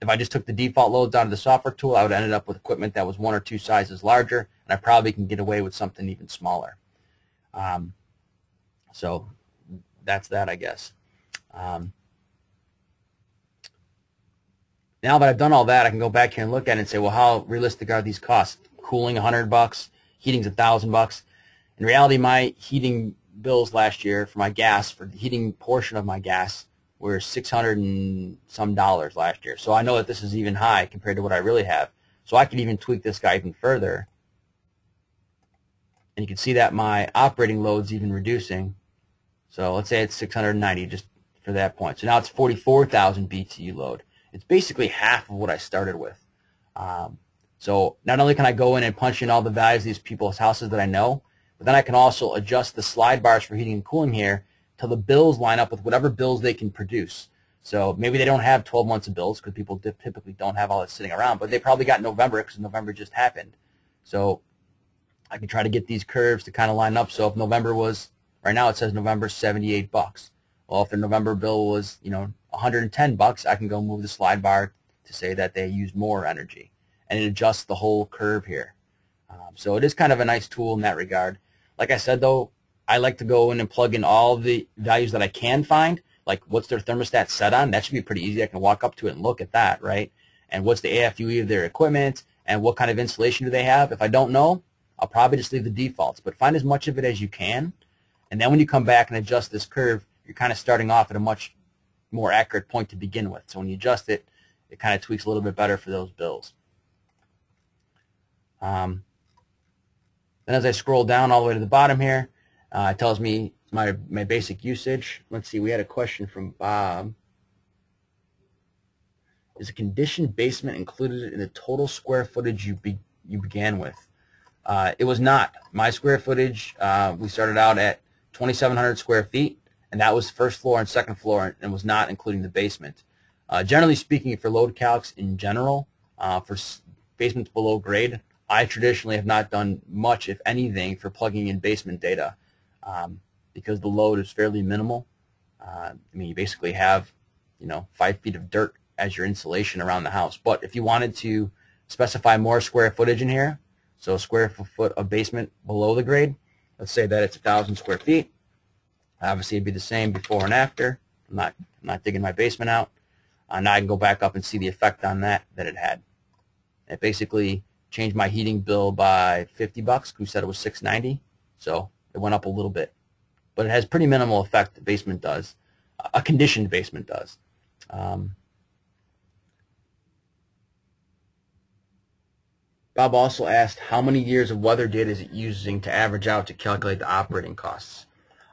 If I just took the default loads out of the software tool, I would have ended up with equipment that was one or two sizes larger, and I probably can get away with something even smaller. Um, so that's that, I guess. Um, now that I've done all that, I can go back here and look at it and say, well, how realistic are these costs? Cooling 100 bucks, heating's a thousand bucks. In reality, my heating bills last year for my gas, for the heating portion of my gas, were 600 and some dollars last year. So I know that this is even high compared to what I really have. So I could even tweak this guy even further. And you can see that my operating load's even reducing. So let's say it's 690 just for that point. So now it's 44,000 BTU load. It's basically half of what I started with. Um, so not only can I go in and punch in all the values of these people's houses that I know, but then I can also adjust the slide bars for heating and cooling here till the bills line up with whatever bills they can produce. So maybe they don't have 12 months of bills because people typically don't have all that sitting around, but they probably got November because November just happened. So I can try to get these curves to kind of line up. So if November was, right now it says November 78 bucks. Well, if the November bill was, you know, 110 bucks, I can go move the slide bar to say that they used more energy. And it adjusts the whole curve here. Um, so it is kind of a nice tool in that regard. Like I said, though, I like to go in and plug in all the values that I can find, like what's their thermostat set on. That should be pretty easy. I can walk up to it and look at that, right? And what's the AFUE of their equipment, and what kind of insulation do they have. If I don't know, I'll probably just leave the defaults, but find as much of it as you can. And then when you come back and adjust this curve, you're kind of starting off at a much more accurate point to begin with. So when you adjust it, it kind of tweaks a little bit better for those bills. Um, then as I scroll down all the way to the bottom here, uh, it tells me my, my basic usage. Let's see, we had a question from Bob. Is a conditioned basement included in the total square footage you, be, you began with? Uh, it was not. My square footage, uh, we started out at 2,700 square feet, and that was first floor and second floor, and was not including the basement. Uh, generally speaking, for load calcs in general, uh, for basements below grade, I traditionally have not done much, if anything, for plugging in basement data um, because the load is fairly minimal. Uh, I mean, you basically have, you know, five feet of dirt as your insulation around the house. But if you wanted to specify more square footage in here, so a square foot of basement below the grade, let's say that it's a thousand square feet. Obviously, it'd be the same before and after. I'm not, I'm not digging my basement out. Uh, now I can go back up and see the effect on that that it had. It basically changed my heating bill by 50 bucks. Who said it was 690? So it went up a little bit, but it has pretty minimal effect. The basement does, a conditioned basement does. Um, Bob also asked how many years of weather data is it using to average out to calculate the operating costs.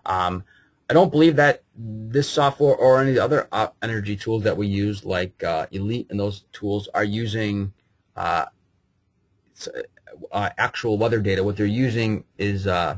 Um, I don't believe that this software or any of the other energy tools that we use, like uh, Elite and those tools, are using uh, uh, actual weather data. What they're using is uh,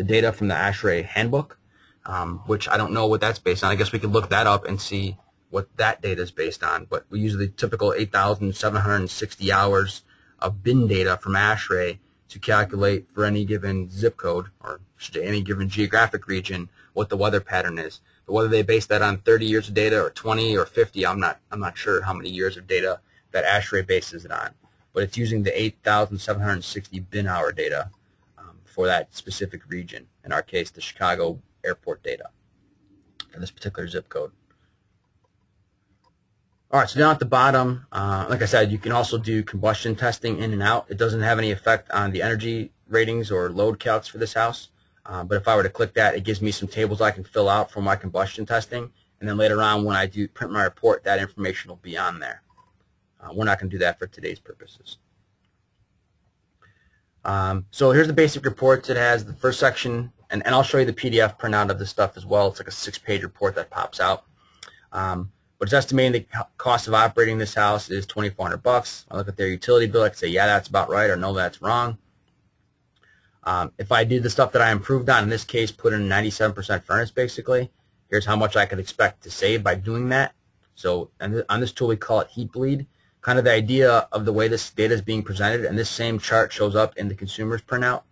the data from the ASHRAE handbook, um, which I don't know what that's based on. I guess we could look that up and see what that data is based on. But we use the typical 8,760 hours of bin data from ASHRAE to calculate for any given zip code or any given geographic region what the weather pattern is. But whether they base that on 30 years of data or 20 or 50, I'm not I'm not sure how many years of data that ASHRAE bases it on. But it's using the 8,760 bin hour data for that specific region. In our case, the Chicago airport data for this particular zip code. All right, so down at the bottom, uh, like I said, you can also do combustion testing in and out. It doesn't have any effect on the energy ratings or load calcs for this house. Uh, but if I were to click that, it gives me some tables I can fill out for my combustion testing. And then later on, when I do print my report, that information will be on there. Uh, we're not going to do that for today's purposes. Um, so here's the basic reports. It has the first section, and, and I'll show you the PDF printout of this stuff as well. It's like a six-page report that pops out. Um, but it's estimating the cost of operating this house is 2400 bucks. I look at their utility bill. I can say, yeah, that's about right, or no, that's wrong. Um, if I do the stuff that I improved on, in this case, put in 97% furnace, basically, here's how much I could expect to save by doing that. So and on this tool, we call it heat bleed kind of the idea of the way this data is being presented, and this same chart shows up in the consumer's printout,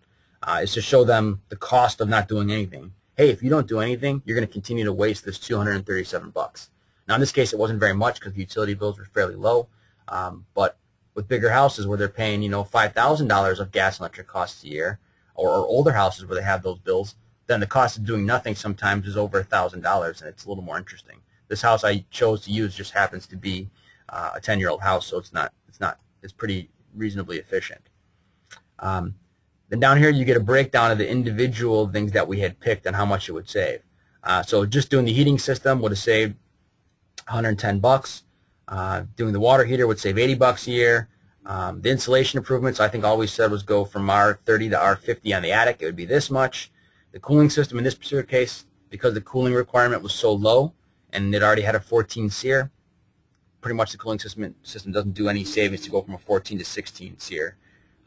uh, is to show them the cost of not doing anything. Hey, if you don't do anything, you're going to continue to waste this 237 bucks. Now, in this case, it wasn't very much because the utility bills were fairly low, um, but with bigger houses where they're paying, you know, $5,000 of gas and electric costs a year, or, or older houses where they have those bills, then the cost of doing nothing sometimes is over $1,000, and it's a little more interesting. This house I chose to use just happens to be uh, a 10-year-old house, so it's not it's not it's pretty reasonably efficient. Um, then down here you get a breakdown of the individual things that we had picked and how much it would save. Uh, so just doing the heating system would have saved 110 bucks. Uh, doing the water heater would save 80 bucks a year. Um, the insulation improvements, I think all we said was go from R30 to R50 on the attic. It would be this much. The cooling system in this particular case, because the cooling requirement was so low and it already had a 14 SEER, pretty much the cooling system system doesn't do any savings to go from a 14 to 16 SEER.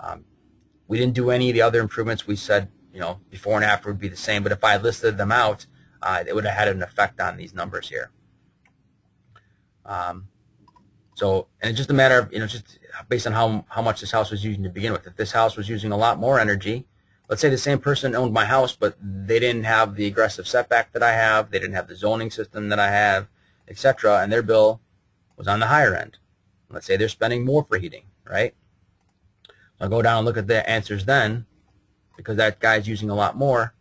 Um, we didn't do any of the other improvements. We said, you know, before and after would be the same, but if I listed them out, uh, it would have had an effect on these numbers here. Um, So, and it's just a matter of, you know, just based on how, how much this house was using to begin with. If this house was using a lot more energy, let's say the same person owned my house, but they didn't have the aggressive setback that I have, they didn't have the zoning system that I have, etc., and their bill was on the higher end. Let's say they're spending more for heating, right? I'll go down and look at the answers then, because that guy's using a lot more.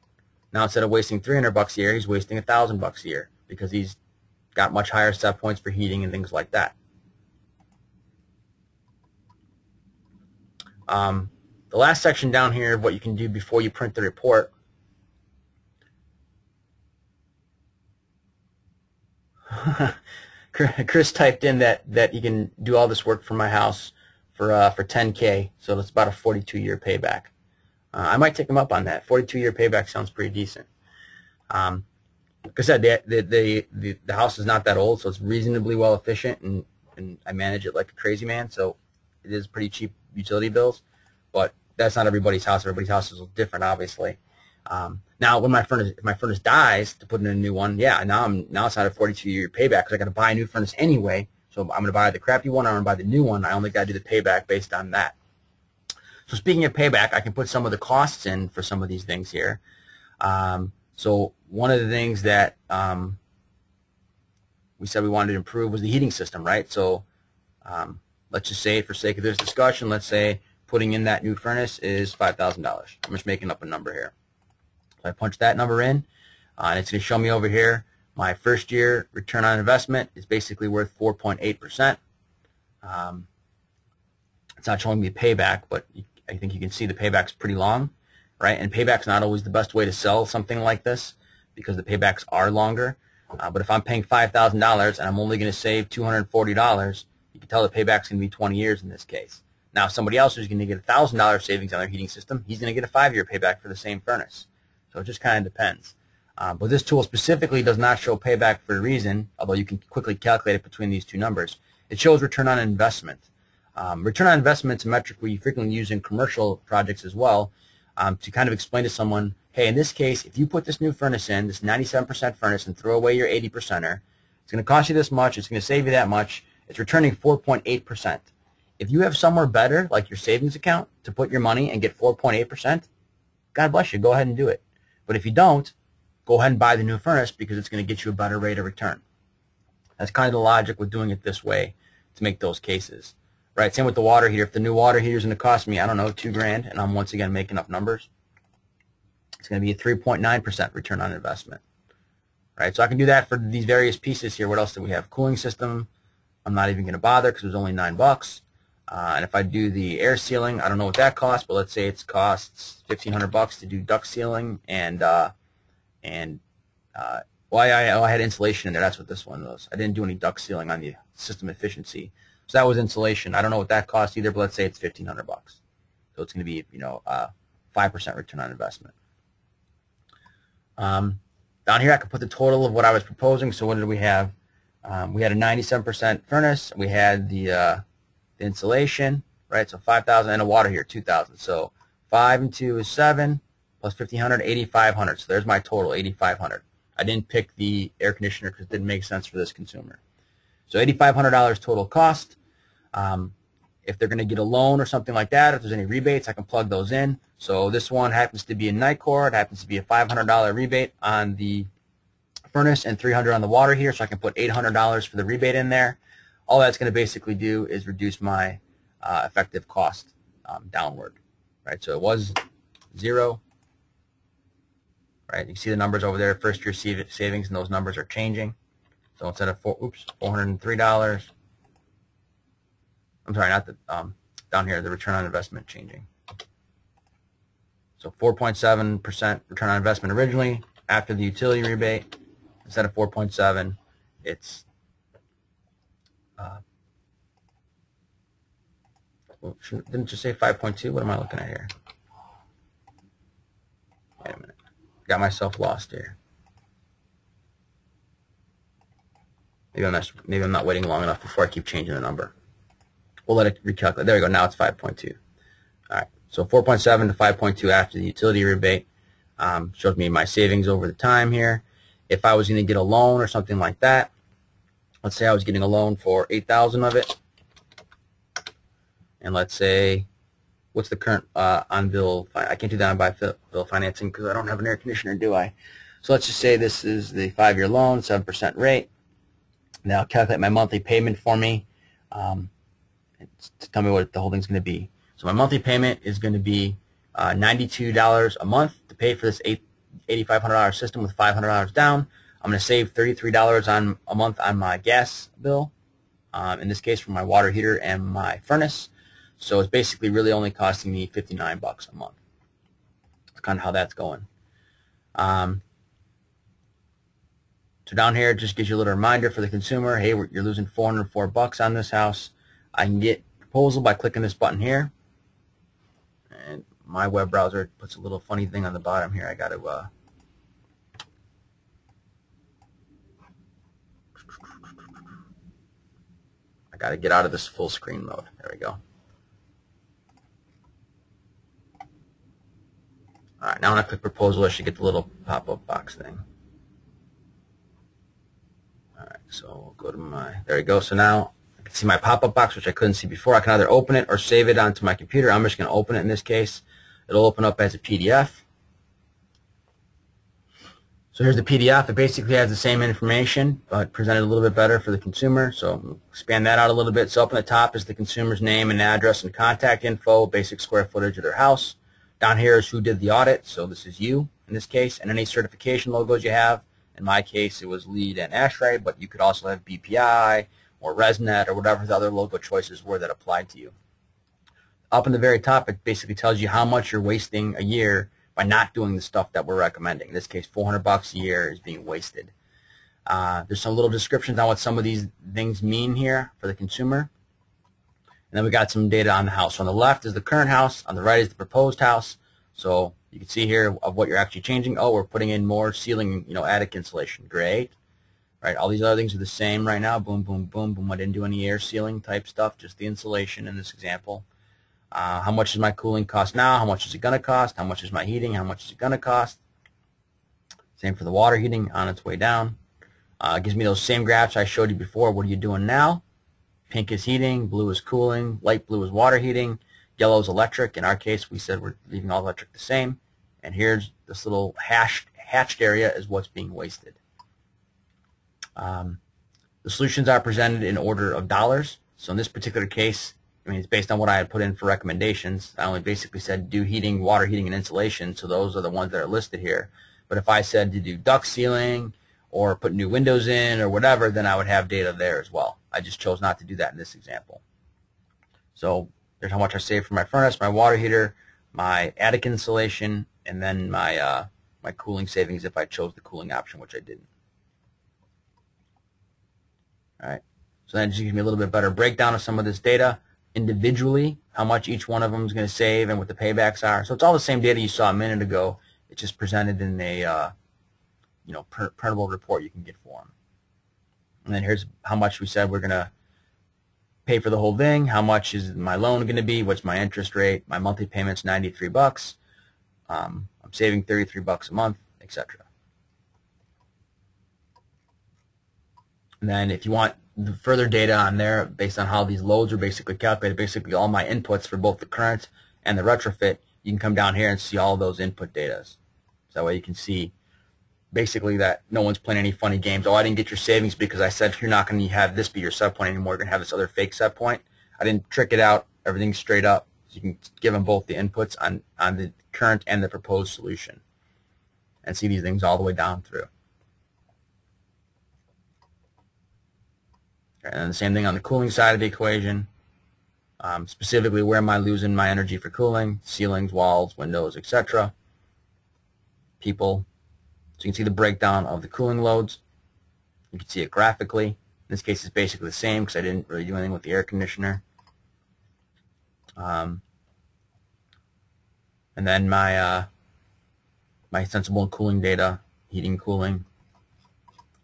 Now instead of wasting 300 bucks a year, he's wasting a thousand bucks a year because he's got much higher set points for heating and things like that. Um, the last section down here, of what you can do before you print the report. Chris typed in that that you can do all this work for my house for uh, for 10k, so that's about a 42 year payback. Uh, I might take him up on that. 42 year payback sounds pretty decent. Um, like I said, the, the, the, the, house is not that old, so it's reasonably well efficient, and, and I manage it like a crazy man, so it is pretty cheap utility bills, but that's not everybody's house. Everybody's house is different, obviously. Um, now, when my furnace, if my furnace dies to put in a new one, yeah, now I'm now it's not a 42 year payback because I got to buy a new furnace anyway. So I'm going to buy the crappy one. I'm going to buy the new one. I only got to do the payback based on that. So speaking of payback, I can put some of the costs in for some of these things here. Um, so one of the things that um, we said we wanted to improve was the heating system, right? So um, let's just say, for sake of this discussion, let's say putting in that new furnace is $5,000. I'm just making up a number here. So I punch that number in, uh, and it's going to show me over here my first year return on investment is basically worth 4.8%. Um, it's not showing me payback, but I think you can see the payback's pretty long, right? And payback's not always the best way to sell something like this because the paybacks are longer. Uh, but if I'm paying $5,000 and I'm only going to save $240, you can tell the payback's going to be 20 years in this case. Now, somebody else who's going to get $1,000 savings on their heating system, he's going to get a five-year payback for the same furnace. So it just kind of depends. Um, but this tool specifically does not show payback for a reason, although you can quickly calculate it between these two numbers. It shows return on investment. Um, return on investment is a metric we frequently use in commercial projects as well um, to kind of explain to someone, hey, in this case, if you put this new furnace in, this 97% furnace, and throw away your 80%er, it's going to cost you this much, it's going to save you that much, it's returning 4.8%. If you have somewhere better, like your savings account, to put your money and get 4.8%, God bless you, go ahead and do it. But if you don't, go ahead and buy the new furnace because it's going to get you a better rate of return. That's kind of the logic with doing it this way to make those cases. Right, same with the water heater. If the new water heater is going to cost me, I don't know, two grand, and I'm once again making up numbers, it's going to be a 3.9% return on investment. Right, so I can do that for these various pieces here. What else do we have? Cooling system. I'm not even going to bother because it was only nine bucks. Uh, and if I do the air sealing, I don't know what that costs, but let's say it costs 1500 bucks to do duct sealing and uh, and uh, well, I, I, had insulation in there. That's what this one was. I didn't do any duct sealing on the system efficiency. So that was insulation. I don't know what that cost either, but let's say it's 1500 bucks. So it's going to be, you know, uh, 5% return on investment. Um, down here, I could put the total of what I was proposing. So what did we have? Um, we had a 97% furnace. We had the, uh, the insulation, right? So 5,000 and a water here, 2,000. So 5 and 2 is 7, plus 1,500, 8,500. So there's my total, 8,500. I didn't pick the air conditioner because it didn't make sense for this consumer. So $8,500 total cost. Um, if they're going to get a loan or something like that, if there's any rebates, I can plug those in. So this one happens to be a Nicor. It happens to be a $500 rebate on the furnace and 300 on the water here, so I can put $800 for the rebate in there. All that's going to basically do is reduce my uh, effective cost um, downward. Right, so it was zero. Right, you see the numbers over there, first year savings, and those numbers are changing. So instead of four, oops, $403, I'm sorry, not the, um, down here, the return on investment changing. So 4.7% return on investment originally. After the utility rebate, instead of 4.7, it's uh, well, didn't you say 5.2? What am I looking at here? Wait a minute. Got myself lost here. Maybe I'm not, maybe I'm not waiting long enough before I keep changing the number. We'll let it recalculate. There we go. Now it's 5.2. All right. So 4.7 to 5.2 after the utility rebate um, shows me my savings over the time here. If I was going to get a loan or something like that, let's say I was getting a loan for 8000 of it. And let's say, what's the current uh, on bill? I can't do that on buy bill financing because I don't have an air conditioner, do I? So let's just say this is the five-year loan, 7% rate. Now calculate my monthly payment for me um, to tell me what the whole thing's going to be. So my monthly payment is going to be uh, $92 a month to pay for this $8,500 system with $500 down. I'm going to save $33 on a month on my gas bill, um, in this case for my water heater and my furnace. So it's basically really only costing me 59 bucks a month. That's kind of how that's going. Um, so down here, it just gives you a little reminder for the consumer, hey, you're losing 404 bucks on this house. I can get proposal by clicking this button here. And my web browser puts a little funny thing on the bottom here. I got to uh, got to get out of this full screen mode. There we go. All right, now when I click proposal, I should get the little pop-up box thing. All right, so we'll go to my, there we go. So now I can see my pop-up box, which I couldn't see before. I can either open it or save it onto my computer. I'm just going to open it in this case. It'll open up as a PDF. So here's the PDF. It basically has the same information, but presented a little bit better for the consumer. So expand that out a little bit. So up in the top is the consumer's name and address and contact info, basic square footage of their house. Down here is who did the audit. So this is you in this case, and any certification logos you have. In my case, it was LEED and ASHRAE, but you could also have BPI or ResNet or whatever the other logo choices were that applied to you. Up in the very top, it basically tells you how much you're wasting a year by not doing the stuff that we're recommending. In this case, 400 bucks a year is being wasted. Uh, there's some little descriptions on what some of these things mean here for the consumer. And then we got some data on the house. So on the left is the current house. On the right is the proposed house. So you can see here of what you're actually changing. Oh, we're putting in more ceiling, you know, attic insulation. Great. Right, all these other things are the same right now. Boom, boom, boom, boom. I didn't do any air sealing type stuff, just the insulation in this example. Uh, how much is my cooling cost now? How much is it going to cost? How much is my heating? How much is it going to cost? Same for the water heating on its way down. Uh, gives me those same graphs I showed you before. What are you doing now? Pink is heating, blue is cooling, light blue is water heating, Yellow is electric. In our case, we said we're leaving all electric the same. And here's this little hashed, hatched area is what's being wasted. Um, the solutions are presented in order of dollars. So in this particular case, I mean, it's based on what I had put in for recommendations. I only basically said do heating, water heating, and insulation. So those are the ones that are listed here. But if I said to do duct sealing or put new windows in or whatever, then I would have data there as well. I just chose not to do that in this example. So there's how much I saved for my furnace, my water heater, my attic insulation, and then my uh, my cooling savings if I chose the cooling option, which I didn't. All right. So that just gives me a little bit better breakdown of some of this data individually, how much each one of them is going to save and what the paybacks are. So it's all the same data you saw a minute ago. It's just presented in a uh, you know printable report you can get for them. And then here's how much we said we're going to pay for the whole thing. How much is my loan going to be? What's my interest rate? My monthly payment's 93 bucks. Um, I'm saving 33 bucks a month, etc. And then if you want further data on there based on how these loads are basically calculated, basically all my inputs for both the current and the retrofit, you can come down here and see all those input data. So that way you can see basically that no one's playing any funny games. Oh, I didn't get your savings because I said you're not going to have this be your set point anymore. You're going to have this other fake set point. I didn't trick it out. Everything's straight up. So you can give them both the inputs on, on the current and the proposed solution and see these things all the way down through. And the same thing on the cooling side of the equation. Um, specifically, where am I losing my energy for cooling? Ceilings, walls, windows, etc. People, so you can see the breakdown of the cooling loads. You can see it graphically. In this case, it's basically the same because I didn't really do anything with the air conditioner. Um, and then my uh, my sensible cooling data, heating, cooling.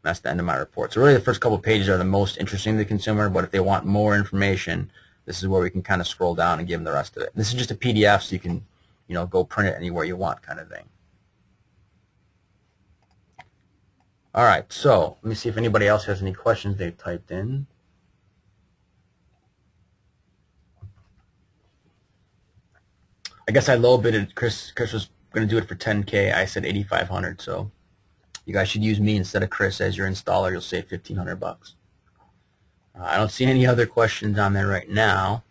That's the end of my report. So really the first couple pages are the most interesting to the consumer, but if they want more information, this is where we can kind of scroll down and give them the rest of it. This is just a PDF, so you can, you know, go print it anywhere you want kind of thing. All right, so let me see if anybody else has any questions they've typed in. I guess I low bidded. Chris. Chris was going to do it for 10k. I said 8,500. So you guys should use me instead of Chris as your installer. You'll save 1,500 bucks. Uh, I don't see any other questions on there right now.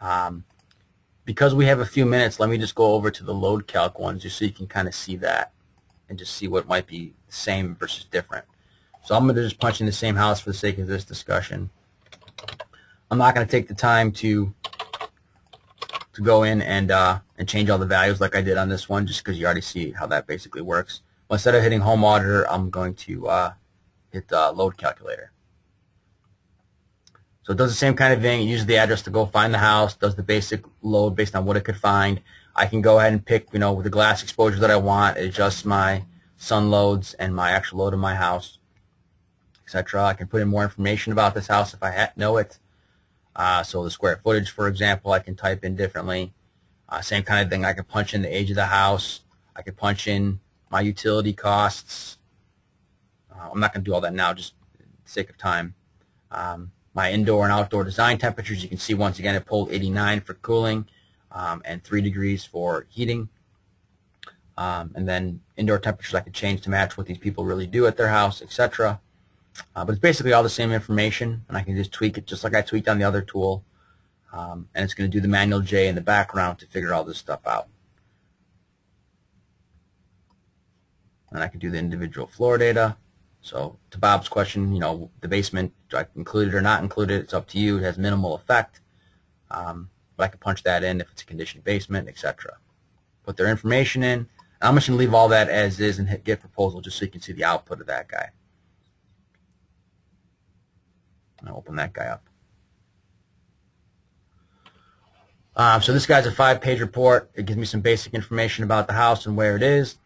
Um, because we have a few minutes, let me just go over to the load calc ones just so you can kind of see that and just see what might be the same versus different. So I'm going to just punch in the same house for the sake of this discussion. I'm not going to take the time to to go in and uh, and change all the values like I did on this one just because you already see how that basically works. Instead of hitting home auditor, I'm going to uh, hit uh, load calculator. So it does the same kind of thing. It uses the address to go find the house, does the basic load based on what it could find. I can go ahead and pick, you know, with the glass exposure that I want, adjust my sun loads and my actual load of my house, etc. I can put in more information about this house if I know it. Uh, so the square footage, for example, I can type in differently. Uh, same kind of thing. I can punch in the age of the house. I can punch in my utility costs. Uh, I'm not going to do all that now, just sake of time. Um, my indoor and outdoor design temperatures, you can see once again it pulled 89 for cooling um, and 3 degrees for heating. Um, and then indoor temperatures I could change to match what these people really do at their house, etc. Uh, but it's basically all the same information, and I can just tweak it just like I tweaked on the other tool. Um, and it's going to do the manual J in the background to figure all this stuff out. And I can do the individual floor data. So to Bob's question, you know, the basement, do I include it or not include it? It's up to you. It has minimal effect. Um, but I can punch that in if it's a conditioned basement, etc. Put their information in. I'm just going to leave all that as is and hit get proposal just so you can see the output of that guy. I'll open that guy up. Um, so this guy's a five-page report. It gives me some basic information about the house and where it is.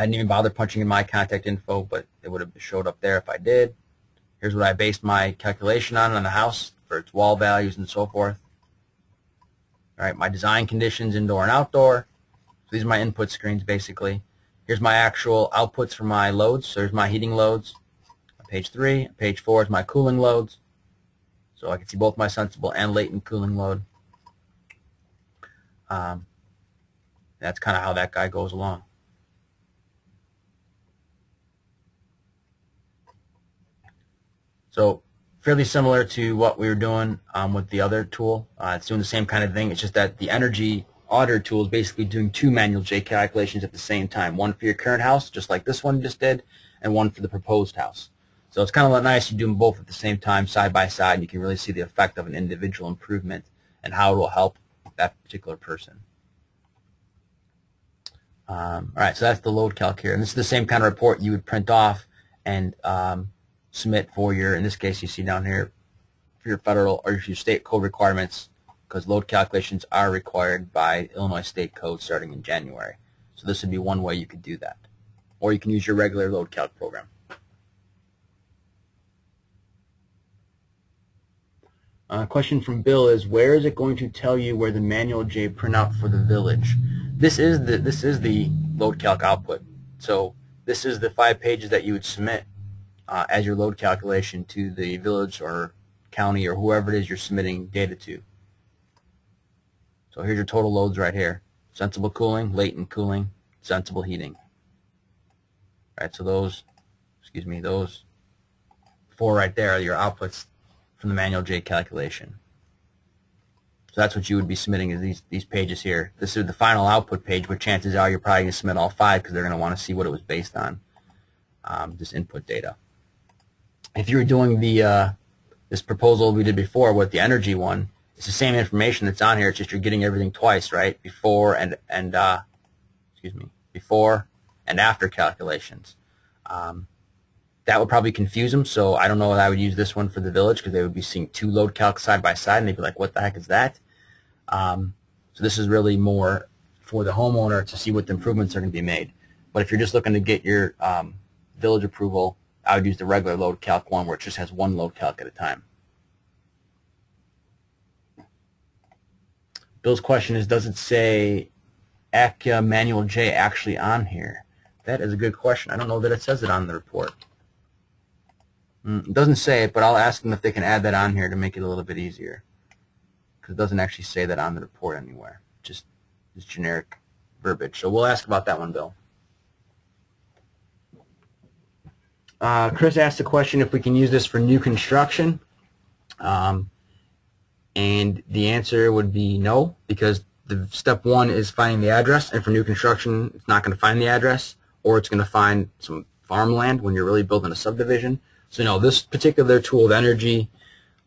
I didn't even bother punching in my contact info, but it would have showed up there if I did. Here's what I based my calculation on on the house for its wall values and so forth. All right, my design conditions, indoor and outdoor. So these are my input screens, basically. Here's my actual outputs for my loads. So there's my heating loads. Page 3. Page 4 is my cooling loads. So I can see both my sensible and latent cooling load. Um, that's kind of how that guy goes along. So fairly similar to what we were doing um, with the other tool. Uh, it's doing the same kind of thing. It's just that the energy auditor tool is basically doing two manual J calculations at the same time. One for your current house, just like this one just did, and one for the proposed house. So it's kind of nice you do them both at the same time, side by side, and you can really see the effect of an individual improvement and how it will help that particular person. Um, all right, so that's the load calc here. And this is the same kind of report you would print off and um, submit for your, in this case you see down here, for your federal or your state code requirements because load calculations are required by Illinois state code starting in January. So this would be one way you could do that. Or you can use your regular load calc program. Uh, question from Bill is where is it going to tell you where the manual J printout for the village? This is the this is the load calc output. So this is the five pages that you would submit uh, as your load calculation to the village or county or whoever it is you're submitting data to. So here's your total loads right here. Sensible cooling, latent cooling, sensible heating. All right, so those, excuse me, those four right there are your outputs from the manual J calculation. So that's what you would be submitting is these, these pages here. This is the final output page, but chances are you're probably going to submit all five because they're going to want to see what it was based on, um, this input data. If you were doing the uh, this proposal we did before with the energy one, it's the same information that's on here. It's just you're getting everything twice, right? Before and and uh, excuse me, before and after calculations. Um, that would probably confuse them. So I don't know if I would use this one for the village because they would be seeing two load calcs side by side and they'd be like, what the heck is that? Um, so this is really more for the homeowner to see what the improvements are going to be made. But if you're just looking to get your um, village approval, I would use the regular load calc one where it just has one load calc at a time. Bill's question is, does it say ACCA Manual J actually on here? That is a good question. I don't know that it says it on the report. Mm, It doesn't say it, but I'll ask them if they can add that on here to make it a little bit easier. Because it doesn't actually say that on the report anywhere. Just just generic verbiage. So we'll ask about that one, Bill. Uh, Chris asked a question if we can use this for new construction. Um, and the answer would be no, because the step one is finding the address, and for new construction, it's not going to find the address, or it's going to find some farmland when you're really building a subdivision. So no, this particular tool, the energy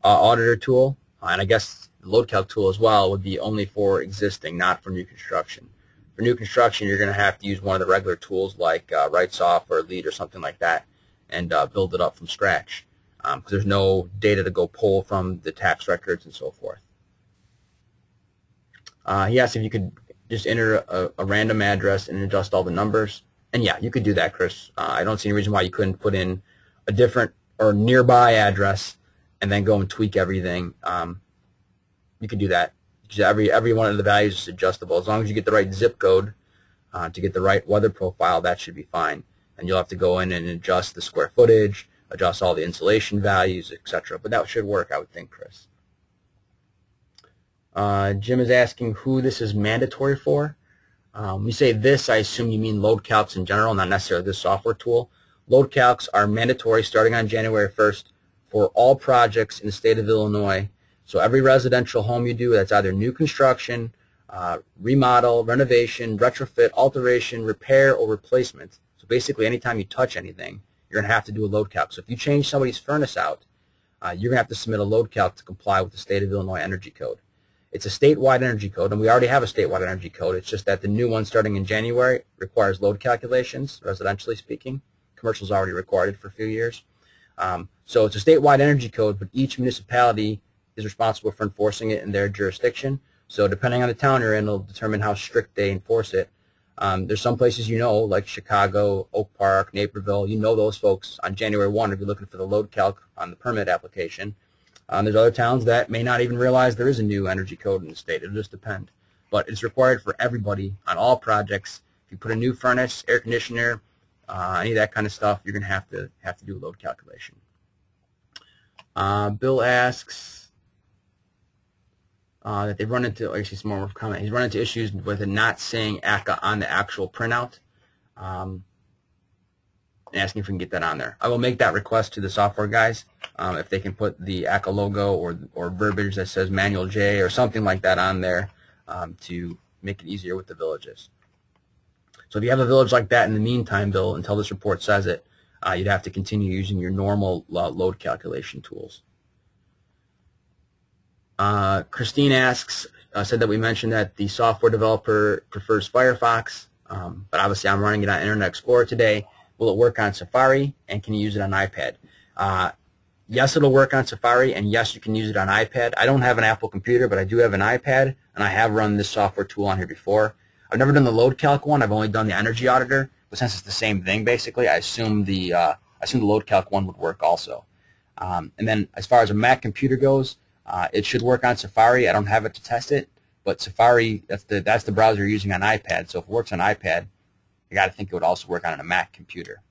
uh, auditor tool, and I guess the load calc tool as well, would be only for existing, not for new construction. For new construction, you're going to have to use one of the regular tools like uh, Wrightsoft or Lead or something like that, and uh, build it up from scratch because um, there's no data to go pull from the tax records and so forth. Uh, he asked if you could just enter a, a, random address and adjust all the numbers. And yeah, you could do that, Chris. Uh, I don't see any reason why you couldn't put in a different or nearby address and then go and tweak everything. Um, you could do that. Every, every one of the values is adjustable. As long as you get the right zip code uh, to get the right weather profile, that should be fine. And you'll have to go in and adjust the square footage, adjust all the insulation values, etc. But that should work, I would think, Chris. Uh, Jim is asking who this is mandatory for. Um, when you say this, I assume you mean load calcs in general, not necessarily this software tool. Load calcs are mandatory starting on January 1st for all projects in the state of Illinois. So every residential home you do, that's either new construction, uh, remodel, renovation, retrofit, alteration, repair, or replacement. Basically anytime you touch anything, you're going to have to do a load calc. So if you change somebody's furnace out, uh, you're going to have to submit a load calc to comply with the state of Illinois Energy Code. It's a statewide energy code, and we already have a statewide energy code. It's just that the new one starting in January requires load calculations, residentially speaking. Commercial's already required for a few years. Um, so it's a statewide energy code, but each municipality is responsible for enforcing it in their jurisdiction. So depending on the town you're in, it'll determine how strict they enforce it. Um, there's some places you know, like Chicago, Oak Park, Naperville. You know those folks on January 1 if you're looking for the load calc on the permit application. Um, there's other towns that may not even realize there is a new energy code in the state. It'll just depend. But it's required for everybody on all projects. If you put a new furnace, air conditioner, uh, any of that kind of stuff, you're going to have to have to do a load calculation. Uh, Bill asks uh, that they've run into, actually some more comment, he's run into issues with it not saying ACCA on the actual printout. Um, asking if we can get that on there. I will make that request to the software guys um, if they can put the ACCA logo or, or verbiage that says Manual J or something like that on there um, to make it easier with the villages. So if you have a village like that in the meantime, Bill, until this report says it, uh, you'd have to continue using your normal uh, load calculation tools. Uh, Christine asks, uh, said that we mentioned that the software developer prefers Firefox, um, but obviously I'm running it on Internet Explorer today. Will it work on Safari, and can you use it on iPad? Uh, yes, it'll work on Safari, and yes, you can use it on iPad. I don't have an Apple computer, but I do have an iPad, and I have run this software tool on here before. I've never done the load calc one. I've only done the energy auditor, but since it's the same thing, basically, I assume the uh, I assume the load calc one would work also. Um, and then as far as a Mac computer goes, uh, it should work on Safari. I don't have it to test it, but Safari that's the that's the browser you're using on iPad. So if it works on iPad, you got to think it would also work on a Mac computer.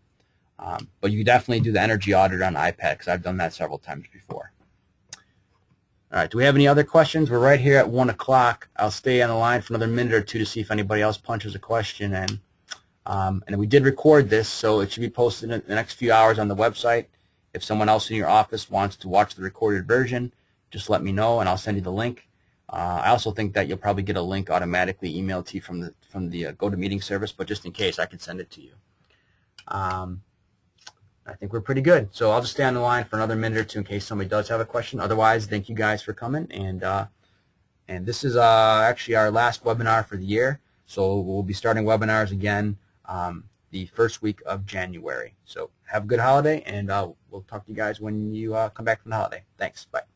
Um, but you definitely do the energy audit on iPad because I've done that several times before. All right, do we have any other questions? We're right here at 1 o'clock. I'll stay on the line for another minute or two to see if anybody else punches a question in. Um, and we did record this, so it should be posted in the next few hours on the website. If someone else in your office wants to watch the recorded version, just let me know and I'll send you the link. Uh, I also think that you'll probably get a link automatically emailed to you from the from the uh, GoToMeeting service, but just in case, I can send it to you. Um, I think we're pretty good. So I'll just stay on the line for another minute or two in case somebody does have a question. Otherwise, thank you guys for coming. And uh, and this is uh, actually our last webinar for the year. So we'll be starting webinars again um, the first week of January. So have a good holiday, and uh, we'll talk to you guys when you uh, come back from the holiday. Thanks. Bye.